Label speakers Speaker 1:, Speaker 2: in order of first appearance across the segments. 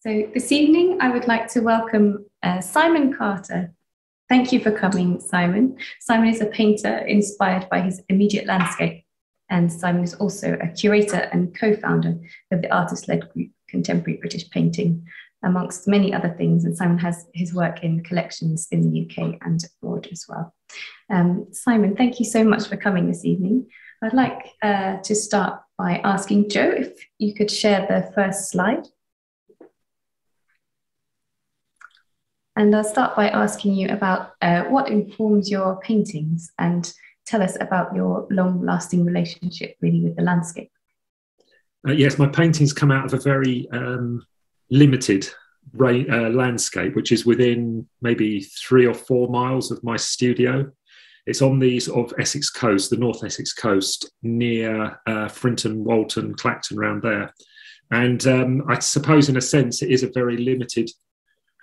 Speaker 1: So this evening, I would like to welcome uh, Simon Carter. Thank you for coming, Simon. Simon is a painter inspired by his immediate landscape, and Simon is also a curator and co-founder of the artist-led group Contemporary British Painting, amongst many other things. And Simon has his work in collections in the UK and abroad as well. Um, Simon, thank you so much for coming this evening. I'd like uh, to start by asking Joe if you could share the first slide. And I'll start by asking you about uh, what informs your paintings and tell us about your long lasting relationship really with the landscape.
Speaker 2: Uh, yes, my paintings come out of a very um, limited uh, landscape, which is within maybe three or four miles of my studio. It's on the sort of Essex coast, the North Essex coast, near uh, Frinton, Walton, Clacton, around there. And um, I suppose, in a sense, it is a very limited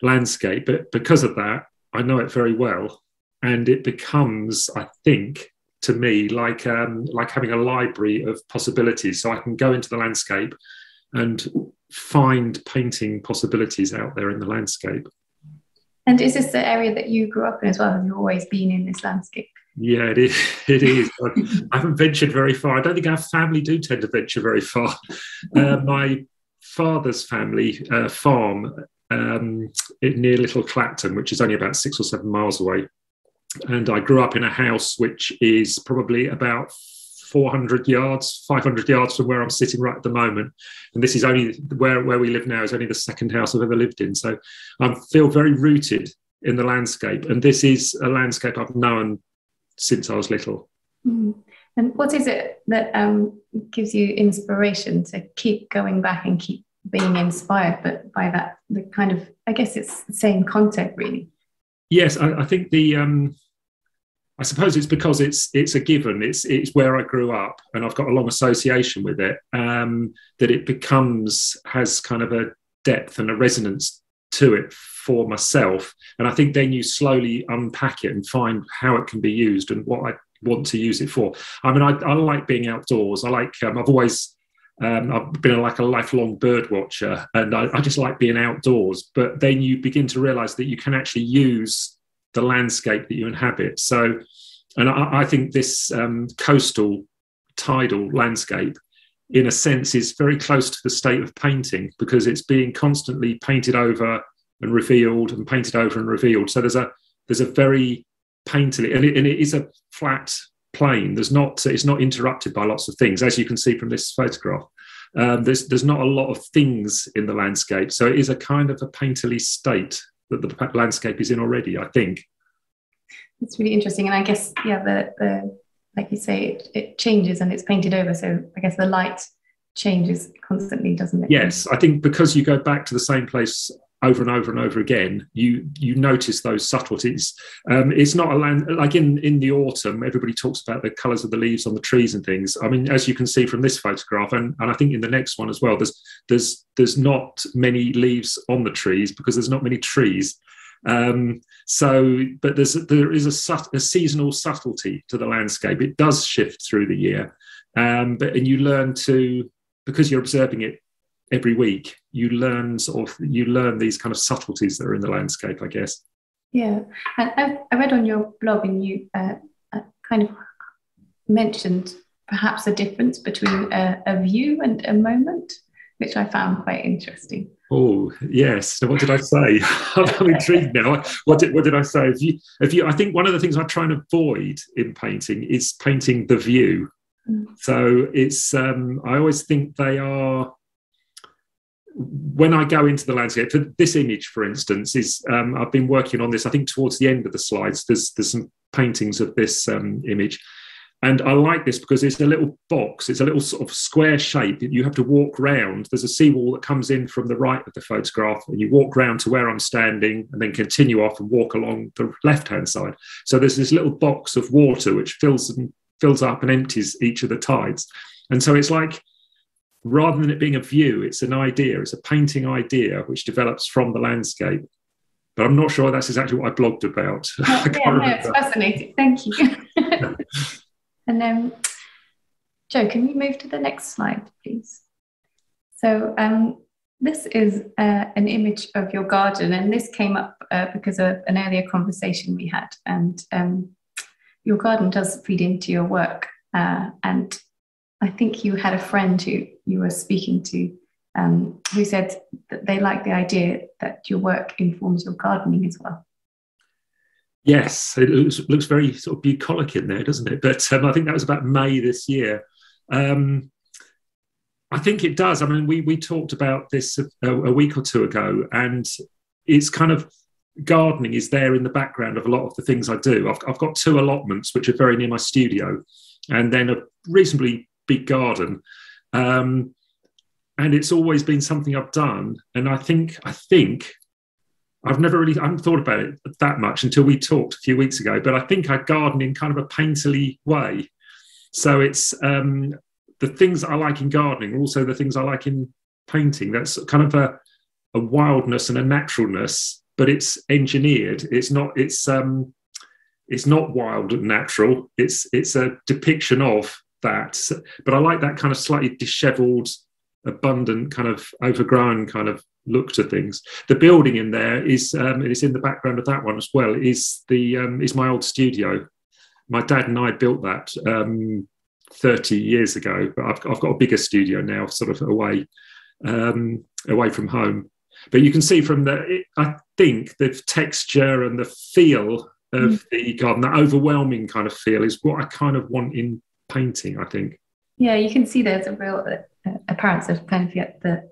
Speaker 2: landscape. But because of that, I know it very well. And it becomes, I think, to me, like, um, like having a library of possibilities. So I can go into the landscape and find painting possibilities out there in the landscape.
Speaker 1: And is this the area that you grew up in as well? Have you always been in this landscape?
Speaker 2: Yeah, it is. It is. I haven't ventured very far. I don't think our family do tend to venture very far. Uh, my father's family uh, farm um, near Little Clacton, which is only about six or seven miles away. And I grew up in a house which is probably about 400 yards, 500 yards from where I'm sitting right at the moment. And this is only where, where we live now is only the second house I've ever lived in. So I feel very rooted in the landscape. And this is a landscape I've known since I was little.
Speaker 1: Mm. And what is it that um, gives you inspiration to keep going back and keep being inspired but by that the kind of i guess it's the same content really.
Speaker 2: Yes i, I think the um i suppose it's because it's it's a given. It's it's where i grew up and i've got a long association with it um that it becomes has kind of a depth and a resonance to it for myself. And i think then you slowly unpack it and find how it can be used and what i want to use it for. I mean i, I like being outdoors. I like um, i've always um, I've been like a lifelong bird watcher and I, I, just like being outdoors. But then you begin to realize that you can actually use the landscape that you inhabit. So, and I, I think this um, coastal tidal landscape, in a sense, is very close to the state of painting because it's being constantly painted over and revealed and painted over and revealed. So there's a there's a very painterly and it, and it is a flat plane. There's not it's not interrupted by lots of things, as you can see from this photograph. Um, there's there's not a lot of things in the landscape, so it is a kind of a painterly state that the landscape is in already. I think
Speaker 1: it's really interesting, and I guess yeah, the the like you say, it, it changes and it's painted over. So I guess the light changes constantly, doesn't it?
Speaker 2: Yes, I think because you go back to the same place over and over and over again, you you notice those subtleties. Um, it's not a land like in in the autumn. Everybody talks about the colours of the leaves on the trees and things. I mean, as you can see from this photograph, and, and I think in the next one as well, there's there's there's not many leaves on the trees because there's not many trees. Um, so, but there's there is a, a, seasonal subtlety to the landscape. It does shift through the year, um, but and you learn to because you're observing it every week you learn sort of you learn these kind of subtleties that are in the landscape i guess.
Speaker 1: Yeah. And i, I read on your blog and you uh, uh, kind of mentioned perhaps a difference between a, a, view and a moment which i found quite interesting.
Speaker 2: Oh yes. So what did i say? I'm intrigued now. What did, what did i say? If you if you i think one of the things i try and avoid in painting is painting the view. Mm. so it's um, i always think they are when I go into the landscape, for this image, for instance, is um, I've been working on this. I think towards the end of the slides, there's there's some paintings of this um, image, and I like this because it's a little box. It's a little sort of square shape. You have to walk round. There's a seawall that comes in from the right of the photograph, and you walk round to where I'm standing, and then continue off and walk along the left hand side. So there's this little box of water which fills and fills up and empties each of the tides, and so it's like rather than it being a view, it's an idea, it's a painting idea which develops from the landscape. But I'm not sure that's exactly what I blogged about.
Speaker 1: Oh, yeah, no, it's fascinating. Thank you. and then, um, Joe, can you move to the next slide, please? So, um, this is uh, an image of your garden, and this came up uh, because of an earlier conversation we had. And um, your garden does feed into your work. Uh, and I think you had a friend who you were speaking to um, who said that they like the idea that your work informs your gardening as well.
Speaker 2: Yes, it looks, looks very sort of bucolic in there, doesn't it? But um, I think that was about May this year. Um, I think it does. I mean, we we talked about this a, a, week or two ago, and it's kind of gardening is there in the background of a lot of the things I do. I've, I've got two allotments which are very near my studio, and then a reasonably big garden. Um, and it's always been something I've done. And I think I think I've never really I haven't thought about it that much until we talked a few weeks ago. But I think I garden in kind of a painterly way. So it's um, the things I like in gardening, are also the things I like in painting. That's kind of a, a wildness and a naturalness, but it's engineered. It's not. It's um, it's not wild and natural. It's it's a depiction of that. But I like that kind of slightly dishevelled, abundant, kind of overgrown kind of look to things. The building in there is, um, and it's in the background of that one as well, is the um, is my old studio. My dad and I built that um, 30 years ago, but I've, I've, got a bigger studio now, sort of away um, away from home. But you can see from the, it, I think the texture and the feel of mm. the garden, that overwhelming kind of feel, is what I kind of want in painting. I think.
Speaker 1: Yeah, you can see there's a real uh, appearance of kind of yet the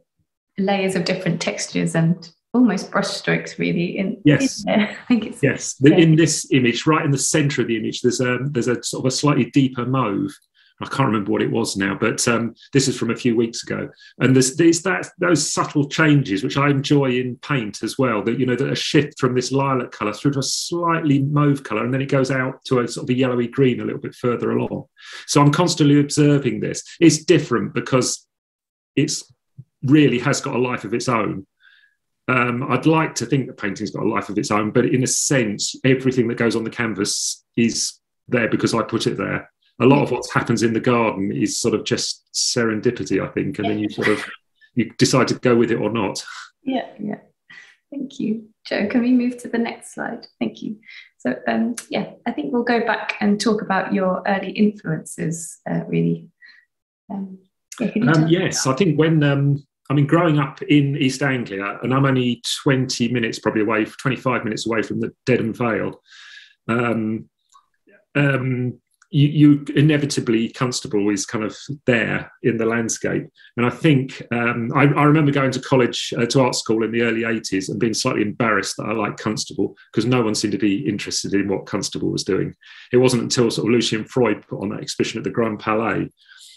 Speaker 1: layers of different textures and almost brushstrokes really in
Speaker 2: yes
Speaker 1: in i think it's
Speaker 2: yes yeah. in this image right in the center of the image there's a there's a sort of a slightly deeper mauve I can't remember what it was now, but um, this is from a few weeks ago. And there's, there's that those subtle changes which I enjoy in paint as well. That you know, that a shift from this lilac colour through to a slightly mauve colour, and then it goes out to a sort of a yellowy green a little bit further along. So I'm constantly observing this. It's different because it's really has got a life of its own. Um, I'd like to think that painting's got a life of its own, but in a sense, everything that goes on the canvas is there because I put it there. A lot of what happens in the garden is sort of just serendipity, I think, and then you sort of you decide to go with it or not.
Speaker 1: Yeah, yeah. Thank you, Joe. Can we move to the next slide? Thank you. So, um, yeah, I think we'll go back and talk about your early influences, uh, really.
Speaker 2: Um, um, yes, I think when um, I mean, growing up in East Anglia, and I'm only 20 minutes probably away, 25 minutes away from the Dedham Vale, um, um, you, you, inevitably, Constable is kind of there in the landscape. And I think um, I, I, remember going to college, uh, to art school in the early 80s and being slightly embarrassed that I liked Constable because no one seemed to be interested in what Constable was doing. It wasn't until sort of Lucian Freud put on that exhibition at the Grand Palais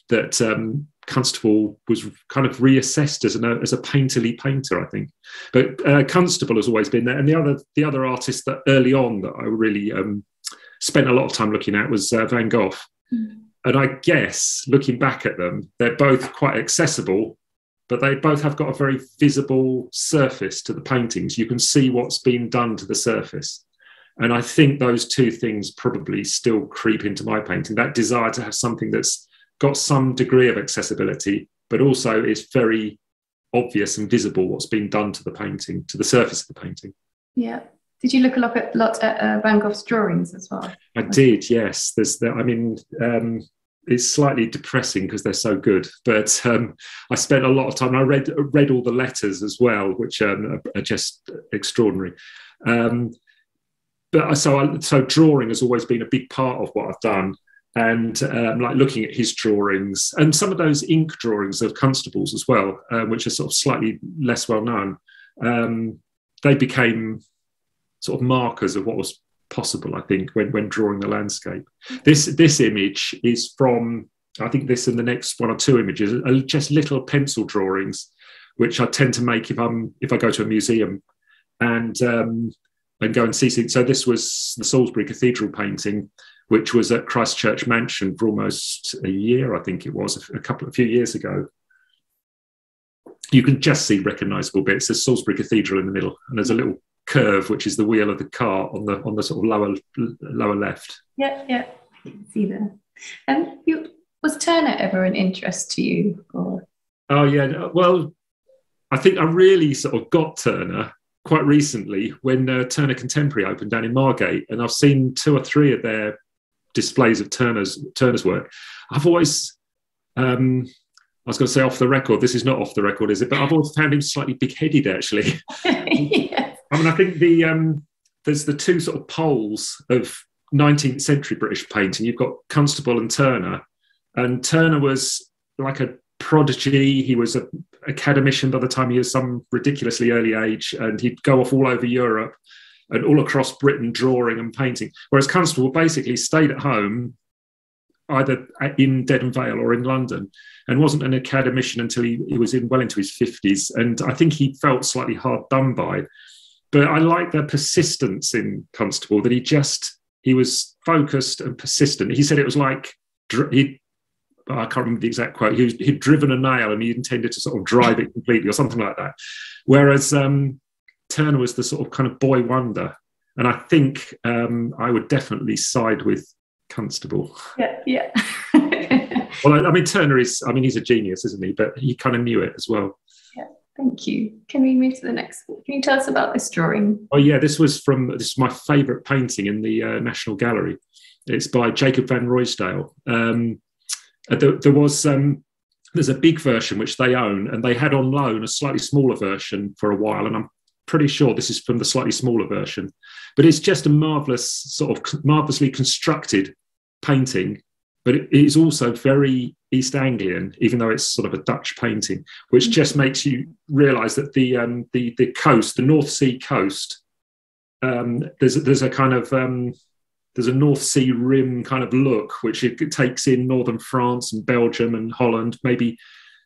Speaker 2: that um, Constable was kind of reassessed as, an, as a painterly painter, I think. But uh, Constable has always been there, and the other the other artist that early on that I really um, spent a lot of time looking at was uh, Van Gogh. Mm. And I guess looking back at them, they're both quite accessible, but they both have got a very visible surface to the paintings. You can see what's been done to the surface. And I think those two things probably still creep into my painting that desire to have something that's got some degree of accessibility, but also it's very obvious and visible what's been done to the painting, to the surface of the painting.
Speaker 1: Yeah. Did you look a lot at, lot at uh, Van Gogh's drawings as well?
Speaker 2: I did, yes. There's the, I mean, um, it's slightly depressing because they're so good. But um, I spent a lot of time. I read read all the letters as well, which um, are, just extraordinary. Um, but so I, so drawing has always been a big part of what I've done and um, like looking at his drawings and some of those ink drawings of constables as well, uh, which are sort of slightly less well known. Um, they became sort of markers of what was possible, I think, when, when drawing the landscape. This this image is from I think this and the next one or two images are just little pencil drawings, which I tend to make if I'm if I go to a museum and um, and go and see things. So this was the Salisbury Cathedral painting which was at Christchurch Mansion for almost a year, I think it was, a couple, a few years ago. You can just see recognisable bits. There's Salisbury Cathedral in the middle, and there's a little curve, which is the wheel of the car on the on the sort of lower lower left.
Speaker 1: Yeah, yeah, can see there. And you, was Turner ever an interest to you? Or?
Speaker 2: Oh yeah, well, I think I really sort of got Turner quite recently when uh, Turner Contemporary opened down in Margate, and I've seen two or three of their displays of Turner's Turner's work. I've always, um, I was going to say off the record. This is not off the record, is it? But I've always found him slightly big-headed, actually. yes. I mean, I think the um, there's the two sort of poles of 19th century British painting. You've got Constable and Turner, and Turner was like a prodigy. He was an academician by the time he was some ridiculously early age, and he'd go off all over Europe and all across Britain drawing and painting. Whereas Constable basically stayed at home, either in Dedham Vale or in London, and wasn't an academician until he, he was in well into his 50s. And I think he felt slightly hard done by. But I like the persistence in Constable that he just he was focused and persistent. He said it was like he I can't remember the exact quote. He was, he'd driven a nail and he intended to sort of drive it completely or something like that. Whereas um, Turner was the sort of kind of boy wonder. And I think um, I would definitely side with Constable.
Speaker 1: Yeah, yeah.
Speaker 2: well, I, I, mean, Turner is, I mean, he's a genius, isn't he? But he kind of knew it as well.
Speaker 1: Thank you. Can we move to the next? Can you tell us about this drawing?
Speaker 2: Oh, yeah, this was from, this is my favourite painting in the uh, National Gallery. It's by Jacob van Ruysdael. Um, uh, there, there was um, there's a big version which they own, and they had on loan a slightly smaller version for a while, and I'm pretty sure this is from the slightly smaller version. But it's just a marvelous sort of marvelously constructed painting, but it is also very East Anglian, even though it's sort of a Dutch painting, which just makes you realise that the um, the the coast, the North Sea coast, um, there's there's a kind of um, there's a North Sea rim kind of look, which it takes in northern France and Belgium and Holland, maybe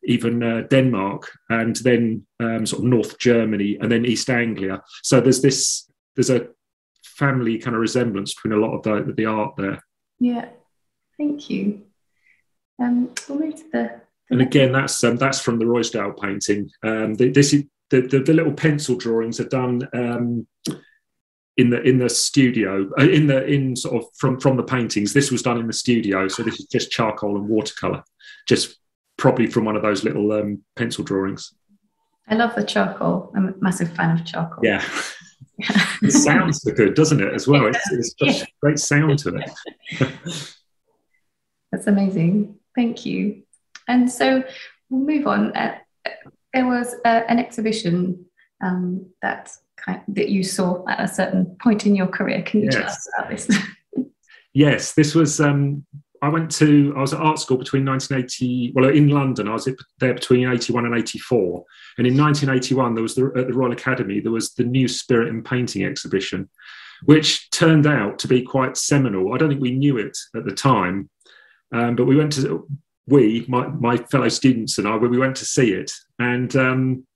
Speaker 2: even uh, Denmark, and then um, sort of North Germany, and then East Anglia. So there's this there's a family kind of resemblance between a lot of the, the art there.
Speaker 1: Yeah, thank you. Um, we'll move to the.
Speaker 2: and again, that's um, that's from the Ruysdael painting. Um, the, this is the, the, the little pencil drawings are done um, in the in the studio uh, in the in sort of from from the paintings this was done in the studio so this is just charcoal and watercolor just probably from one of those little um, pencil drawings
Speaker 1: i love the charcoal i'm a massive fan of charcoal
Speaker 2: yeah it sounds so good doesn't it as well it's, it's just yeah. great sound to it
Speaker 1: that's amazing thank you and so we'll move on uh, there was uh, an exhibition um, that kind that you saw at a certain point in your career. Can you yes. tell us about this?
Speaker 2: yes, this was. Um, I went to. I was at art school between 1980. Well, in London, I was there between 81 and 84. And in 1981, there was the, at the Royal Academy there was the New Spirit in Painting exhibition, which turned out to be quite seminal. I don't think we knew it at the time, um, but we went to we my, my fellow students and I we went to see it and um,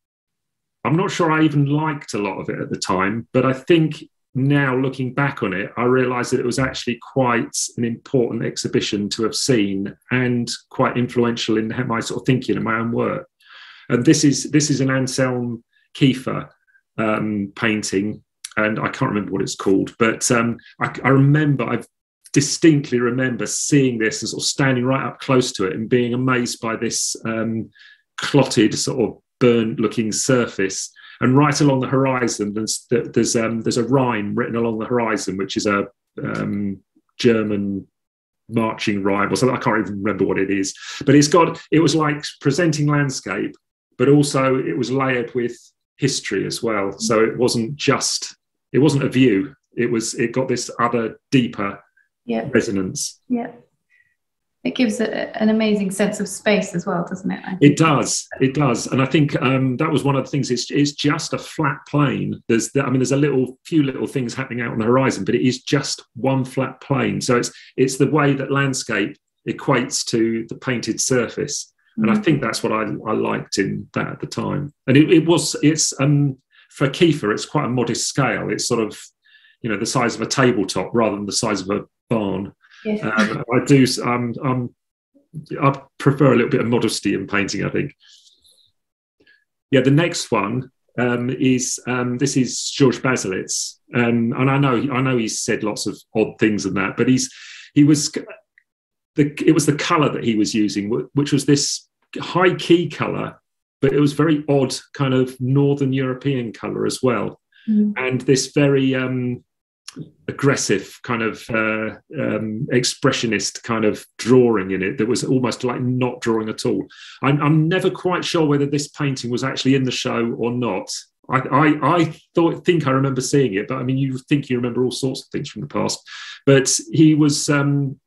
Speaker 2: I'm not sure I even liked a lot of it at the time, but I think now looking back on it, I realised that it was actually quite an important exhibition to have seen and quite influential in my sort of thinking and my own work. And this is this is an Anselm Kiefer um, painting, and I can't remember what it's called, but um, I, I remember I distinctly remember seeing this and sort of standing right up close to it and being amazed by this um, clotted sort of burnt looking surface. And right along the horizon, there's there's um, there's a rhyme written along the horizon, which is a um, German marching rhyme or something. I can't even remember what it is, but it's got it was like presenting landscape, but also it was layered with history as well. So it wasn't just it wasn't a view. It was it got this other deeper
Speaker 1: yeah.
Speaker 2: resonance.
Speaker 1: Yeah it gives a, an amazing sense of space as well, doesn't it?
Speaker 2: It does. It does, and I think um, that was one of the things. It's, it's just a flat plane. There's, I mean, there's a little, few little things happening out on the horizon, but it is just one flat plane. So it's it's the way that landscape equates to the painted surface, and mm-hmm. I think that's what I, I liked in that at the time. And it, it was it's um, for Kiefer, it's quite a modest scale. It's sort of you know the size of a tabletop rather than the size of a barn. Um, I do. Um, um, I prefer a little bit of modesty in painting. I think. Yeah, the next one um, is um, this is George Baselitz, um, and I know I know he's said lots of odd things and that, but he's he was the it was the color that he was using, which was this high key color, but it was very odd kind of Northern European colour as well,
Speaker 1: Mm.
Speaker 2: and this very um, aggressive kind of uh, um, expressionist kind of drawing in it that was almost like not drawing at all. I'm, I'm never quite sure whether this painting was actually in the show or not. I, I, I thought think I remember seeing it, but I mean, you think you remember all sorts of things from the past. But he was um,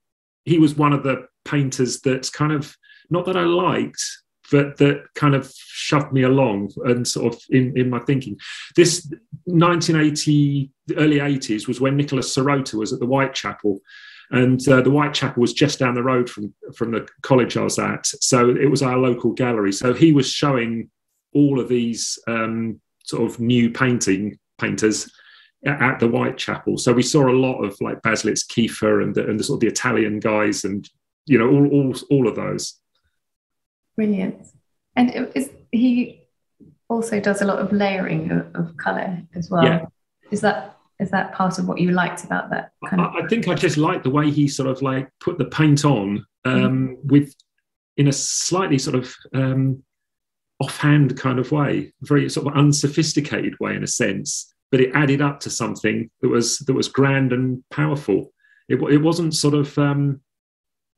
Speaker 2: he was one of the painters that kind of not that I liked, but that kind of shoved me along and sort of in, in my thinking. This 1980, early 80s was when Nicholas Serota was at the Whitechapel. And uh, the Whitechapel was just down the road from, from the college I was at. So it was our local gallery. So he was showing all of these um, sort of new painting painters at the Whitechapel. So we saw a lot of like Baselitz Kiefer and the, and the sort of the Italian guys and, you know, all, all, all of those.
Speaker 1: Brilliant. And it is, he also does a lot of layering of, of color as well.
Speaker 2: Yeah.
Speaker 1: Is that is that part of what you liked about that kind of
Speaker 2: I, I think I just like the way he sort of like put the paint on um, with in a slightly sort of um, offhand kind of way, very sort of unsophisticated way in a sense, but it added up to something that was that was grand and powerful. It, it wasn't sort of um,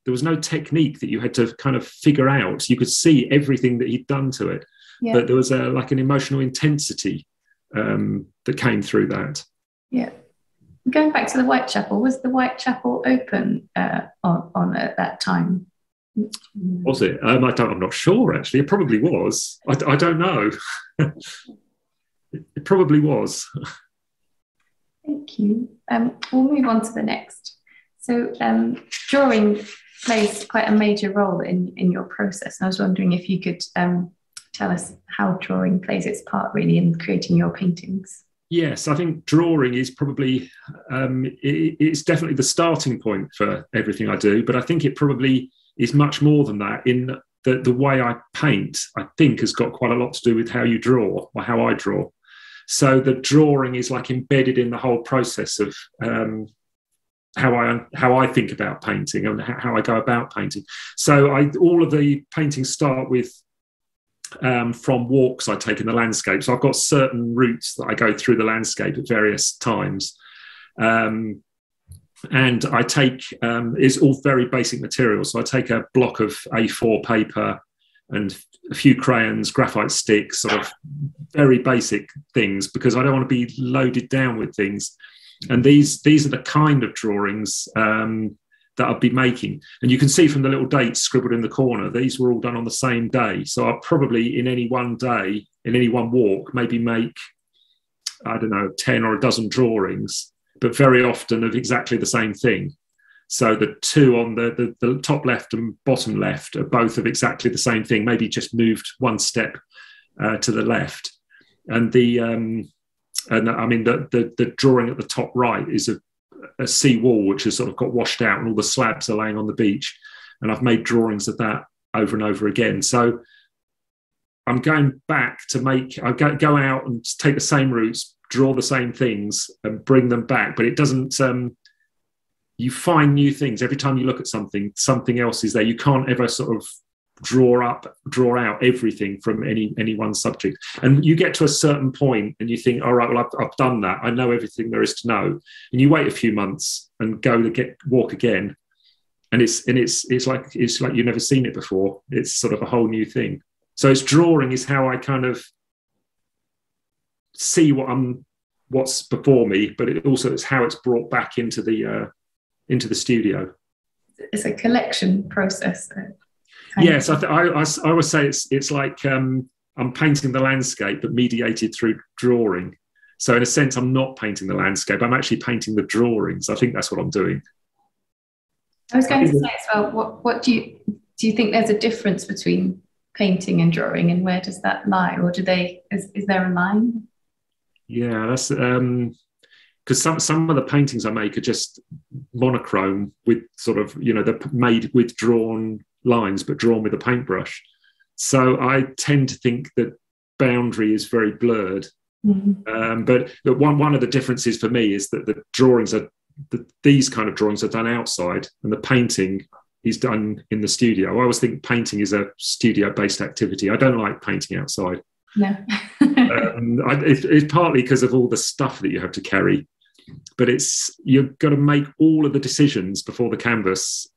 Speaker 2: there was no technique that you had to kind of figure out. You could see everything that he'd done to it,
Speaker 1: yeah.
Speaker 2: but there was a like an emotional intensity um, that came through that.
Speaker 1: Yeah. Going back to the Whitechapel, was the Whitechapel open uh, on, on at that time?
Speaker 2: Was it? Um, I don't. I'm not sure. Actually, it probably was. I, I don't know. it, it probably was.
Speaker 1: Thank you. Um, we'll move on to the next. So, um, drawing plays quite a major role in, in your process. And I was wondering if you could um, tell us how drawing plays its part really in creating your paintings.
Speaker 2: Yes, I think drawing is probably um, it, it's definitely the starting point for everything I do. But I think it probably is much more than that. In the the way I paint, I think has got quite a lot to do with how you draw or how I draw. So the drawing is like embedded in the whole process of um, how I how I think about painting and how I go about painting. So I all of the paintings start with um, from walks I take in the landscape. So I've got certain routes that I go through the landscape at various times. Um, and I take um, it's all very basic materials. So I take a block of A4 paper and a few crayons, graphite sticks, sort of very basic things because I don't want to be loaded down with things. And these these are the kind of drawings um, that I'll be making. And you can see from the little dates scribbled in the corner, these were all done on the same day. So I'll probably in any one day, in any one walk, maybe make I don't know, 10 or a dozen drawings but very often of exactly the same thing. So the two on the, the, the, top left and bottom left are both of exactly the same thing, maybe just moved one step uh, to the left. And the um, and I mean the, the, the drawing at the top right is a, a sea wall which has sort of got washed out and all the slabs are laying on the beach. And I've made drawings of that over and over again. So I'm going back to make I go, go out and take the same routes, draw the same things and bring them back but it doesn't um, you find new things every time you look at something something else is there you can't ever sort of draw up draw out everything from any any one subject. And you get to a certain point and you think all right well I've, I've done that. I know everything there is to know. And you wait a few months and go to get walk again. And it's and it's it's like it's like you've never seen it before. It's sort of a whole new thing. So it's drawing is how i kind of see what I'm what's before me, but it also is how it's brought back into the uh, into the studio.
Speaker 1: It's a collection process.
Speaker 2: Yes, I, th- I, I, I, always say it's it's like um, I'm painting the landscape, but mediated through drawing. So in a sense, I'm not painting the landscape. I'm actually painting the drawings. I think that's what I'm doing.
Speaker 1: I was going to say as well. What what do you do? You think there's a difference between painting and drawing, and where does that lie, or do they? Is, is there a line?
Speaker 2: Yeah, that's um because some some of the paintings I make are just monochrome with sort of you know they're made with drawn lines but drawn with a paintbrush. So I tend to think that boundary is very blurred.
Speaker 1: Mm-hmm.
Speaker 2: Um, but one one of the differences for me is that the drawings are the, these kind of drawings are done outside, and the painting is done in the studio. I always think painting is a studio based activity. I don't like painting outside.
Speaker 1: No.
Speaker 2: um, I, it, it's partly because of all the stuff that you have to carry, but it's you've got to make all of the decisions before the canvas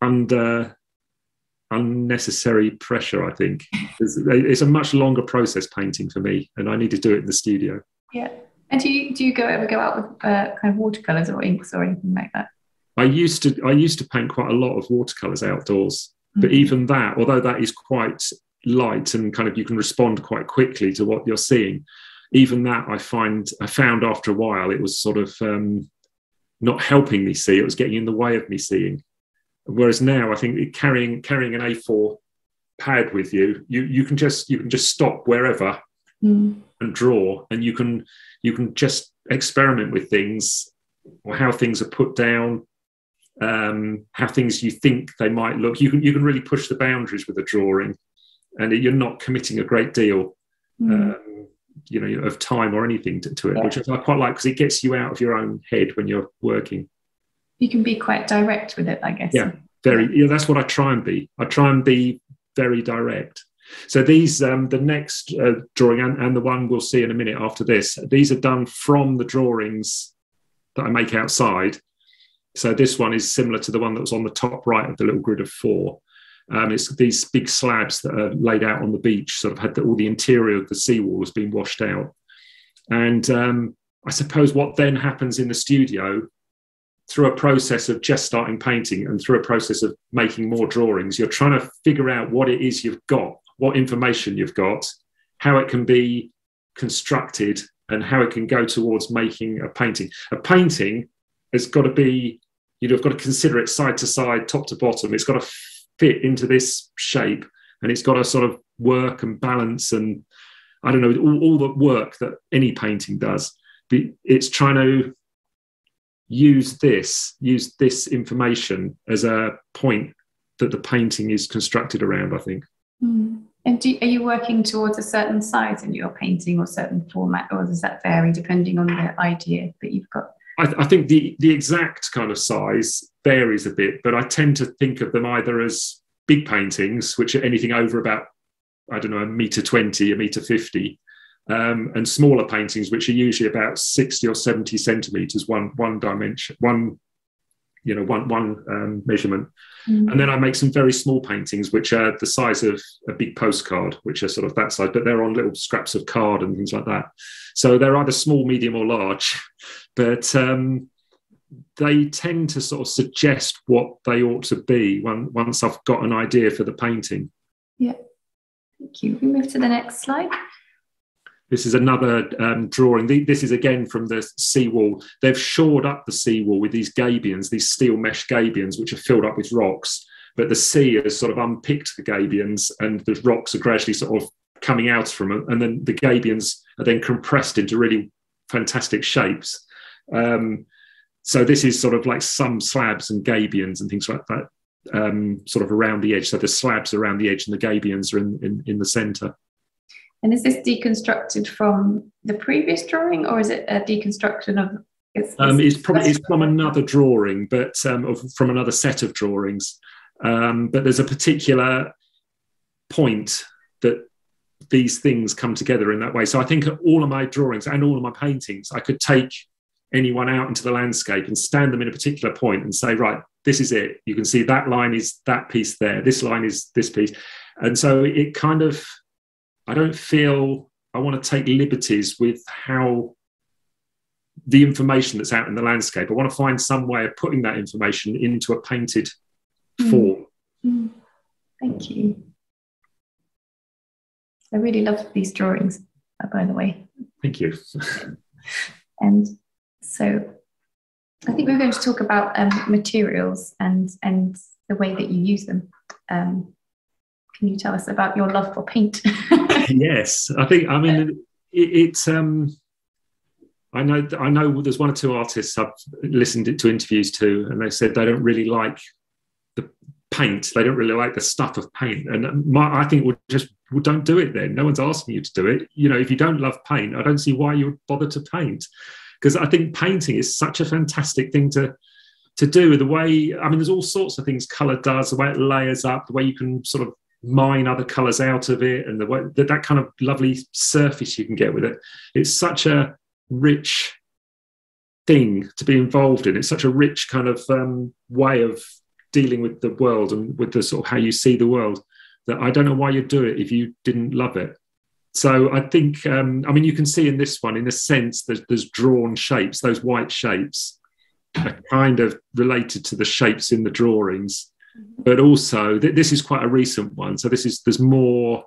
Speaker 2: under unnecessary pressure. I think it's, it's a much longer process painting for me, and I need to do it in the studio.
Speaker 1: Yeah. And do you do you go ever go out with uh, kind of watercolors or inks or anything like that?
Speaker 2: I used to I used to paint quite a lot of watercolors outdoors, but
Speaker 1: Mhm.
Speaker 2: even that, although that is quite light and kind of you can respond quite quickly to what you're seeing, even that I find I found after a while it was sort of um, not helping me see; it was getting in the way of me seeing. Whereas now, I think carrying carrying an A4 pad with you, you you can just you can just stop wherever
Speaker 1: Mm.
Speaker 2: and draw and you can you can just experiment with things or how things are put down um, how things you think they might look you can you can really push the boundaries with a drawing and you're not committing a great deal
Speaker 1: Mm.
Speaker 2: um, you know of time or anything to, to it
Speaker 1: Yeah.
Speaker 2: which i quite like because it gets you out of your own head when you're working
Speaker 1: you can be quite direct with it, I guess.
Speaker 2: Yeah. very yeah that's what i try and be i try and be very direct so these um, the next uh, drawing and, and the one we'll see in a minute after this these are done from the drawings that i make outside so this one is similar to the one that was on the top right of the little grid of four um, it's these big slabs that are laid out on the beach sort of had the, all the interior of the seawall has been washed out and um, i suppose what then happens in the studio through a process of just starting painting and through a process of making more drawings, you're trying to figure out what it is you've got, what information you've got, how it can be constructed, and how it can go towards making a painting. A painting has got to be, you've got to consider it side to side, top to bottom. It's got to fit into this shape and it's got to sort of work and balance and I don't know, all, all the work that any painting does. It's trying to use this use this information as a point that the painting is constructed around i think
Speaker 1: Mm. And do, are you working towards a certain size in your painting or certain format, or does that vary depending on the idea that you've got?
Speaker 2: I, I think the the exact kind of size varies a bit but i tend to think of them either as big paintings which are anything over about i don't know a meter 20 a meter 50 um, and smaller paintings which are usually about 60 or 70 centimeters one one dimension one you know one one um, measurement
Speaker 1: Mm.
Speaker 2: And then I make some very small paintings, which are the size of a big postcard, which are sort of that size, but they're on little scraps of card and things like that. So they're either small, medium, or large, but um, they tend to sort of suggest what they ought to be when, once I've got an idea for the painting. Yeah.
Speaker 1: Thank you. We move to the next slide.
Speaker 2: This is another um, drawing. The- This is again from the seawall. They've shored up the seawall with these gabions, these steel mesh gabions, which are filled up with rocks. But the sea has sort of unpicked the gabions, and the rocks are gradually sort of coming out from them. And then the gabions are then compressed into really fantastic shapes. Um, so this is sort of like some slabs and gabions and things like that, um, sort of around the edge. So the slabs around the edge and the gabions are in, in, in the centre.
Speaker 1: And is this deconstructed from the previous drawing, or is it a deconstruction of? It's,
Speaker 2: Um, it's probably it's from another drawing, but um, of, from another set of drawings. Um, but there's a particular point that these things come together in that way. So I think all of my drawings and all of my paintings, I could take anyone out into the landscape and stand them in a particular point and say, right, this is it. You can see that line is that piece there. This line is this piece. And so it kind of, I don't feel I want to take liberties with how the information that's out in the landscape. I want to find some way of putting that information into a painted
Speaker 1: Mm.
Speaker 2: form.
Speaker 1: Mm. Thank you. I really love these drawings, uh, by the way.
Speaker 2: Thank you.
Speaker 1: And so I think we're going to talk about um, materials and, and the way that you use them. Um, can you tell us about your love for paint?
Speaker 2: yes, I think. I mean, it, it. Um, I know. I know. There's one or two artists I've listened to interviews to, and they said they don't really like the paint. They don't really like the stuff of paint. And my, I think, well, just well, don't do it then. No one's asking you to do it. You know, if you don't love paint, I don't see why you would bother to paint. Because I think painting is such a fantastic thing to to do the way. I mean, there's all sorts of things color does, the way it layers up, the way you can sort of mine other colors out of it, and the way that, that kind of lovely surface you can get with it. It's such a rich thing to be involved in. It's such a rich kind of um, way of dealing with the world and with the sort of how you see the world that I don't know why you'd do it if you didn't love it. So I think, um, I mean, you can see in this one, in a sense, there's, there's drawn shapes, those white shapes are kind of related to the shapes in the drawings. But also, th- this is quite a recent one. So this is, there's more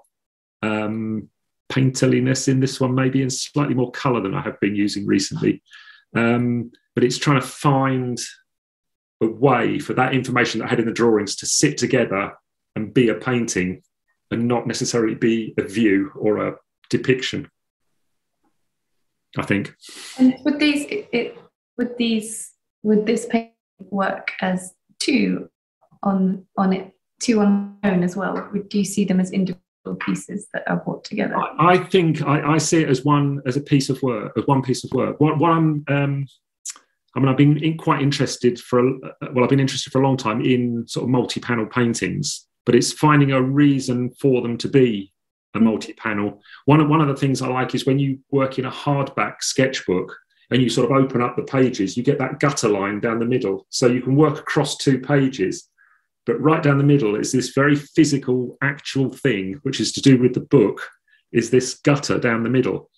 Speaker 2: um, painterliness in this one, maybe, and slightly more color than I have been using recently. Um, but it's trying to find a way for that information that I had in the drawings to sit together and be a painting and not necessarily be a view or a depiction. I think.
Speaker 1: And would these it, would these would this painting work as two on on it two on their own as well? Would you see them as individual pieces that are brought together?
Speaker 2: I, I think I, I, see it as one as a piece of work as one piece of work. What, what I'm um, I mean, I've been in, quite interested for a, well, I've been interested for a long time in sort of multi-panel paintings but it's finding a reason for them to be a hmm. multi-panel. One of, one of the things I like is when you work in a hardback sketchbook and you sort of open up the pages, you get that gutter line down the middle. So you can work across two pages, but right down the middle is this very physical, actual thing, which is to do with the book, is this gutter down the middle.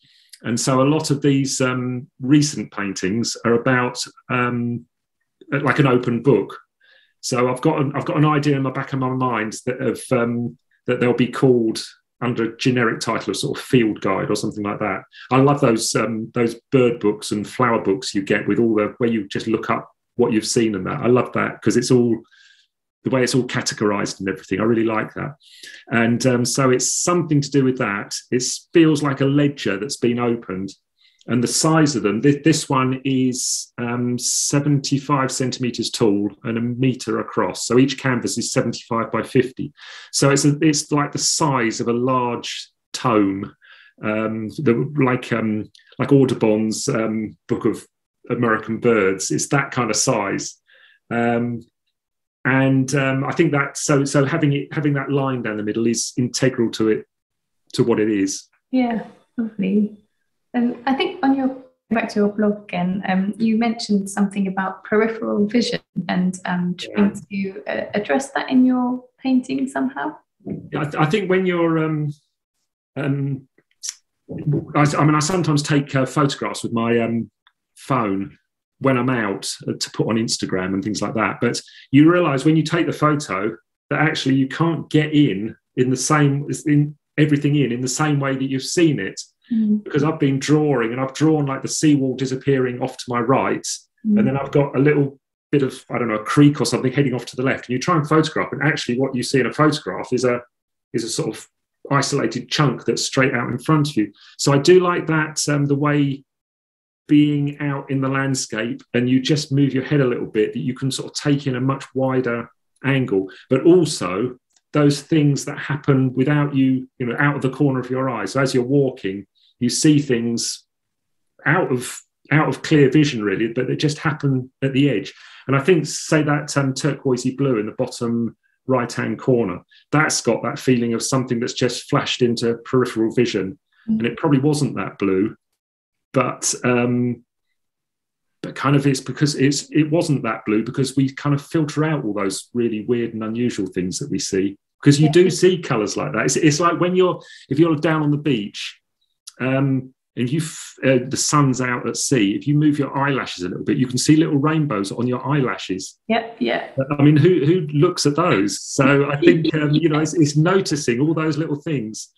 Speaker 2: And so a lot of these um, recent paintings are about um, like an open book so I've got an, I've got an idea in the back of my mind that of um, that they'll be called under generic title of sort of field guide or something like that. I love those um, those bird books and flower books you get with all the where you just look up what you've seen and that. I love that because it's all the way it's all categorized and everything. I really like that. And um, so it's something to do with that. It feels like a ledger that's been opened and the size of them this, one is um, 75 centimeters tall and a meter across so each canvas is 75 by 50 so it's a, it's like the size of a large tome um, the, like um, like audubon's um, book of american birds it's that kind of size um, and um, i think that so so having it having that line down the middle is integral to it to what it is
Speaker 1: yeah lovely um, I think on your back to your blog again, um, you mentioned something about peripheral vision and um, trying yeah. to uh, address that in your painting somehow.
Speaker 2: I, th- I think when you're, um, um, I, I, mean, I sometimes take uh, photographs with my um, phone when I'm out uh, to put on Instagram and things like that. But you realise when you take the photo that actually you can't get in in the same in everything in in the same way that you've seen it mm. because I've been drawing and I've drawn like the seawall disappearing off to my right, mm. and then I've got a little bit of I don't know a creek or something heading off to the left, and you try and photograph, and actually what you see in a photograph is a is a sort of isolated chunk that's straight out in front of you. So I do like that um, the way being out in the landscape and you just move your head a little bit that you can sort of take in a much wider angle, but also those things that happen without you, you know, out of the corner of your eye. So as you're walking, you see things out of out of clear vision really but they just happen at the edge and i think say that um, turquoisey blue in the bottom right hand corner that's got that feeling of something that's just flashed into peripheral vision mm-hmm. and it probably wasn't that blue but um but kind of it's because it's it wasn't that blue because we kind of filter out all those really weird and unusual things that we see because you yeah. do see colors like that it's, it's like when you're if you're down on the beach um, if you uh, the sun's out at sea, if you move your eyelashes a little bit, you can see little rainbows on your eyelashes.
Speaker 1: Yeah, yeah.
Speaker 2: I mean, who who looks at those? So I think um, you know it's, it's, noticing all those little things,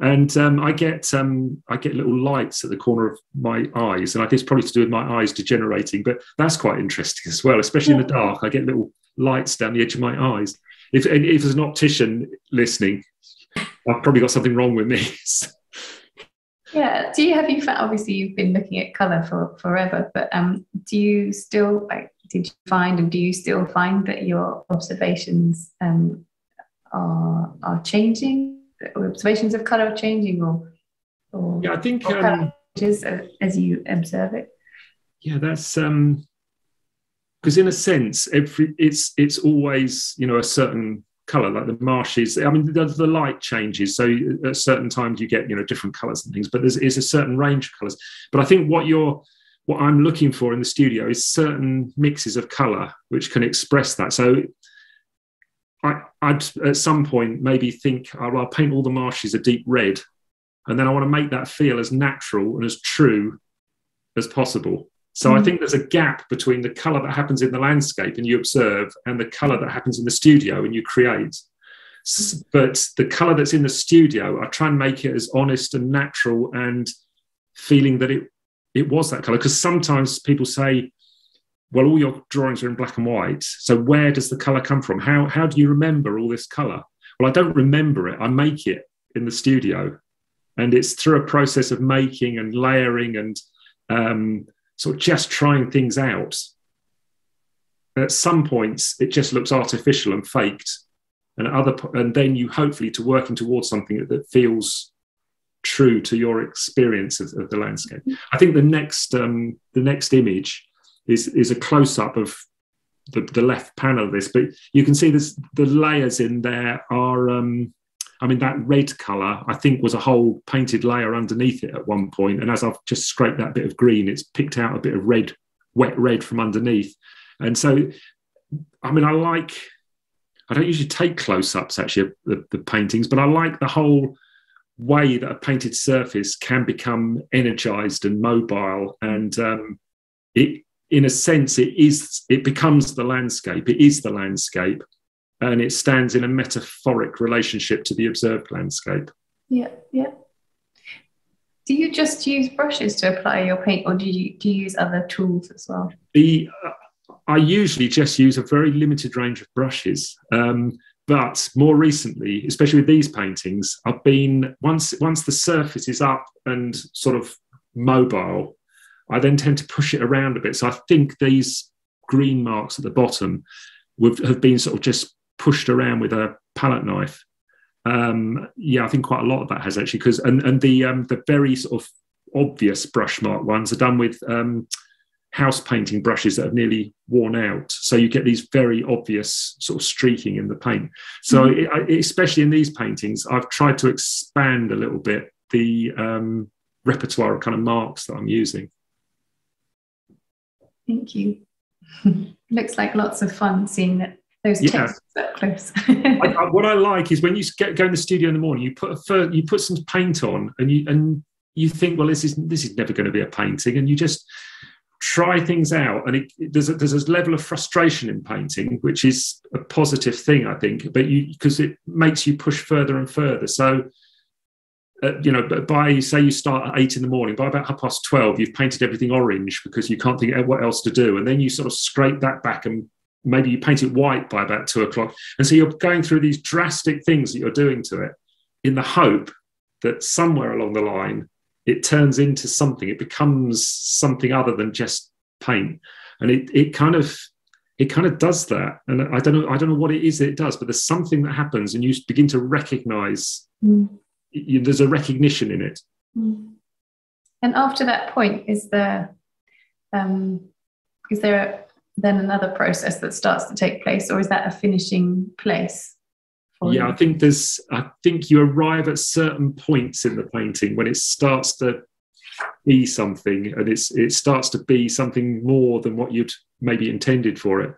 Speaker 2: and um, I get um, I get little lights at the corner of my eyes, and I think it's probably to do with my eyes degenerating, but that's quite interesting as well, especially yeah. in the dark. I get little lights down the edge of my eyes. If if there's an optician listening, I've probably got something wrong with me.
Speaker 1: Yeah. Do you have you found obviously you've been looking at colour for forever, but um, do you still like did you find and do you still find that your observations um, are are changing? Observations of colour changing or, or
Speaker 2: Yeah, I think um,
Speaker 1: changes as you observe it?
Speaker 2: Yeah, that's um because in a sense, every it's it's always you know a certain color like the marshes. I mean the, the, light changes so at certain times you get you know different colors and things but there's is a certain range of colors. But i think what you're what i'm looking for in the studio is certain mixes of color which can express that. So I, would at some point maybe think oh, I'll paint all the marshes a deep red, and then I want to make that feel as natural and as true as possible. So mm. I think there's a gap between the color that happens in the landscape and you observe and the color that happens in the studio and you create. But the color that's in the studio, I try and make it as honest and natural and feeling that it it was that color. Because sometimes people say, well, all your drawings are in black and white. So where does the color come from? How how do you remember all this color? Well, I don't remember it. I make it in the studio, and it's through a process of making and layering and um, sort of just trying things out. at some points, it just looks artificial and faked, and other, and then you hopefully to working towards something that, that feels true to your experience of, of the landscape. I think the next um, the next image is is a close up of the, the left panel of this, but you can see this the layers in there are um, I mean, that red colour, I think, was a whole painted layer underneath it at one point. And as I've just scraped that bit of green, it's picked out a bit of red, wet red from underneath. And so, I mean, I like, I don't usually take close ups actually of the, the paintings, but I like the whole way that a painted surface can become energized and mobile. And um, it, in a sense, it is, it becomes the landscape, it is the landscape and it stands in a metaphoric relationship to the observed landscape.
Speaker 1: Yeah, yeah. Do you just use brushes to apply your paint, or do you do you use other tools as well?
Speaker 2: The uh, I usually just use a very limited range of brushes. Um, but more recently, especially with these paintings, I've been once once the surface is up and sort of mobile, I then tend to push it around a bit. So I think these green marks at the bottom would have been sort of just pushed around with a palette knife. Um, yeah, I think quite a lot of that has actually because and and the um, the very sort of obvious brush mark ones are done with um, house painting brushes that have nearly worn out. So you get these very obvious sort of streaking in the paint. So mm-hmm. it, especially in these paintings, I've tried to expand a little bit the um, repertoire of kind of marks that I'm using.
Speaker 1: Thank you. Looks like lots of fun seeing that those yeah. that close. I,
Speaker 2: I, what I like is when you get go in the studio in the morning, you put a fir- you put some paint on, and you and you think, well, this is this is never going to be a painting, and you just try things out, and it, it, there's a, there's a level of frustration in painting, which is a positive thing, I think, but you because it makes you push further and further. So. Uh, you know, by say you start at eight in the morning, by about half past 12, you've painted everything orange because you can't think of what else to do. And then you sort of scrape that back and maybe you paint it white by about two o'clock. And so you're going through these drastic things that you're doing to it in the hope that somewhere along the line it turns into something, it becomes something other than just paint. And it, it kind of it kind of does that. And I don't know, I don't know what it is that it does, but there's something that happens and you begin to recognize mm. You, there's a recognition in it.
Speaker 1: Mm. And after that point, is there um, is there then another process that starts to take place, or is that a finishing place?
Speaker 2: yeah, you? I think there's. I think you arrive at certain points in the painting when it starts to be something, and it's it starts to be something more than what you'd maybe intended for it.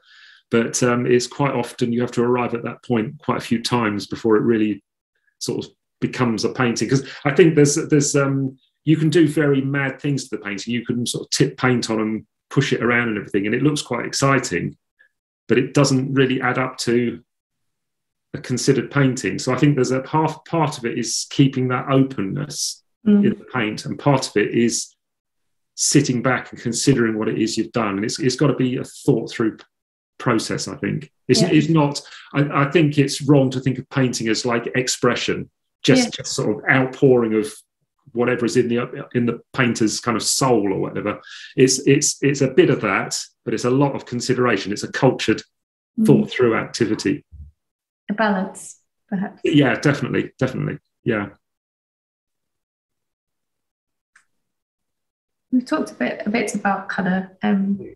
Speaker 2: But um, it's quite often you have to arrive at that point quite a few times before it really sort of becomes a painting. Because I think there's there's um, you can do very mad things to the painting. You can sort of tip paint on and push it around and everything, and it looks quite exciting, but it doesn't really add up to a considered painting. So I think there's a half part of it is keeping that openness mm. in the paint, and part of it is sitting back and considering what it is you've done. And it's, it's got to be a thought through process, I think. It's, yeah. it's not, I, I, think it's wrong to think of painting as like expression, just, yeah. just sort of outpouring of whatever is in the in the painter's kind of soul or whatever. It's it's it's a bit of that, but it's a lot of consideration. It's a cultured, mm. thought through activity.
Speaker 1: A balance, perhaps.
Speaker 2: Yeah, definitely, definitely. Yeah.
Speaker 1: We've talked a bit a bit about colour. Um,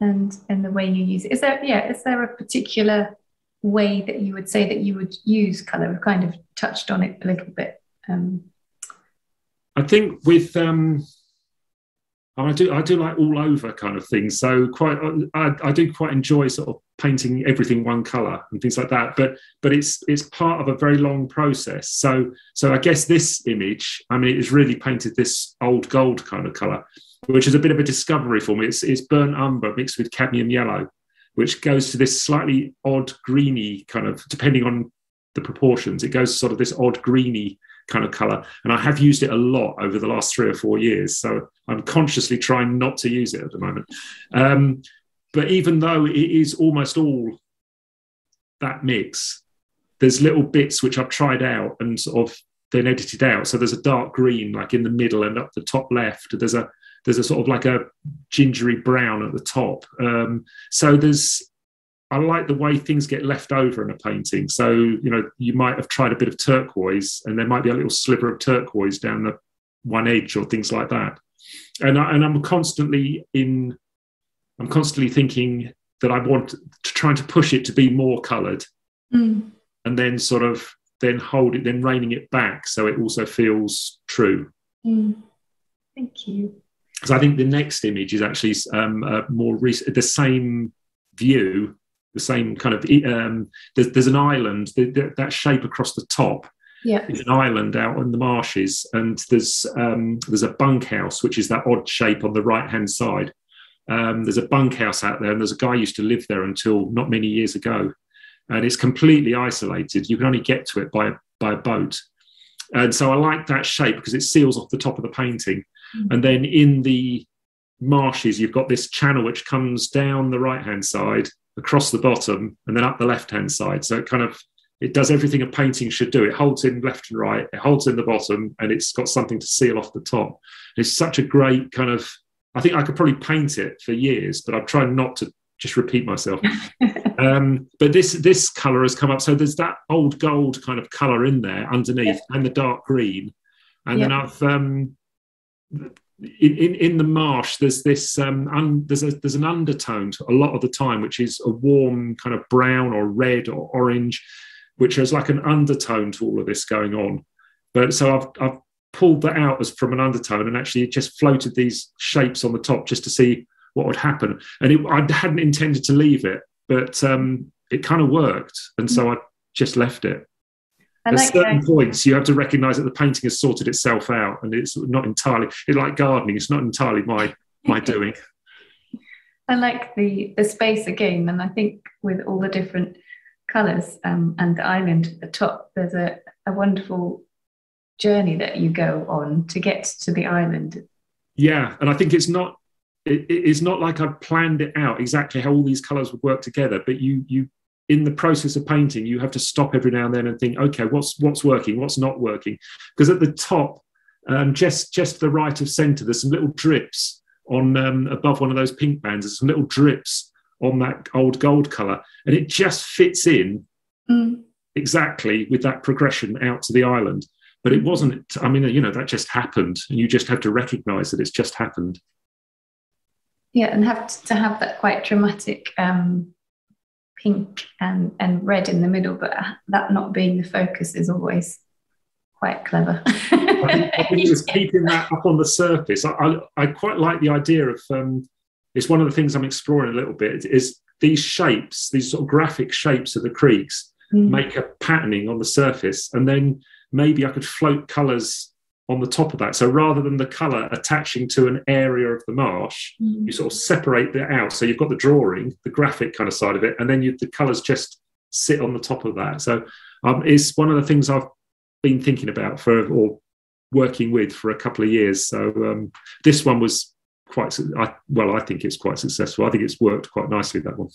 Speaker 1: and and the way you use it. Is there yeah? Is there a particular way that you would say that you would use color? We've kind of touched on it a little bit. Um,
Speaker 2: I think with um, I do I do like all over kind of things. So quite I, I do quite enjoy sort of painting everything one color and things like that. But but it's it's part of a very long process. So so I guess this image, I mean, it's really painted this old gold kind of color, which is a bit of a discovery for me. It's it's burnt umber mixed with cadmium yellow, which goes to this slightly odd greeny kind of depending on the proportions. It goes sort of this odd greeny kind of color. And I have used it a lot over the last three or four years. So I'm consciously trying not to use it at the moment. Um, but even though it is almost all that mix, there's little bits which I've tried out and sort of then edited out. So there's a dark green like in the middle and up the top left. There's a there's a sort of like a gingery brown at the top. Um, so there's I like the way things get left over in a painting. So, you know, you might have tried a bit of turquoise and there might be a little sliver of turquoise down the one edge or things like that. And, I, and I'm constantly in, I'm constantly thinking that I want to trying to push it to be more coloured mm. and then sort of then hold it, then reining it back so it also feels true.
Speaker 1: Mm. Thank you.
Speaker 2: Because I think the next image is actually um, more recent, the same view the same kind of um, there's, there's, an island the, that shape across the top
Speaker 1: yeah.
Speaker 2: it's an island out in the marshes and there's um, there's a bunkhouse which is that odd shape on the right hand side. Um, there's a bunkhouse out there and there's a guy used to live there until not many years ago. And it's completely isolated. You can only get to it by by a boat. And so i like that shape because it seals off the top of the painting mm-hmm. and then in the marshes you've got this channel which comes down the right hand side across the bottom and then up the left hand side. So it kind of it does everything a painting should do. It holds in left and right, it holds in the bottom, and it's got something to seal off the top. It's such a great kind of. I think I could probably paint it for years, but I'm trying not to just repeat myself. um, but this this color has come up, so there's that old gold kind of color in there underneath, yeah. and the dark green, and yeah. then I've um, in, in, the marsh, there's this um, un, there's a, there's an undertone to a lot of the time, which is a warm kind of brown or red or orange, which has like an undertone to all of this going on. But so I've I've pulled that out as from an undertone and actually just floated these shapes on the top just to see what would happen. And it, I hadn't intended to leave it, but um, it kind of worked, and so I just left it. At like certain points, you have to recognise that the painting has sorted itself out, and it's not entirely. It's like gardening; it's not entirely my my doing.
Speaker 1: I like the the space again, and I think with all the different colours um, and the island at the top, there's a, a wonderful journey that you go on to get to the island.
Speaker 2: Yeah, and I think it's not it, it's not like I've planned it out exactly how all these colours would work together, but you you in the process of painting, you have to stop every now and then and think, okay, what's what's working, what's not working? Because at the top, um, just just to the right of centre, there's some little drips on um, above one of those pink bands. There's some little drips on that old gold colour, and it just fits in mm. exactly with that progression out to the island. But it wasn't. I mean, you know, that just happened, and you just have to recognise that it's just happened.
Speaker 1: Yeah, and have to have that quite dramatic um, pink and, and red in the middle, but that not being the focus is always quite clever. I,
Speaker 2: think, I think just keeping that up on the surface. I, I, I quite like the idea of um, it's one of the things I'm exploring a little bit is these shapes, these sort of graphic shapes of the creeks mm. make a patterning on the surface, and then maybe I could float colours on the top of that. So rather than the colour attaching to an area of the marsh, mm. you sort of separate that out. So you've got the drawing, the graphic kind of side of it, and then you, the colours just sit on the top of that. So um, it's one of the things I've been thinking about for or working with for a couple of years. So um, this one was quite I, well. I think it's quite successful. I think it's worked quite nicely that one.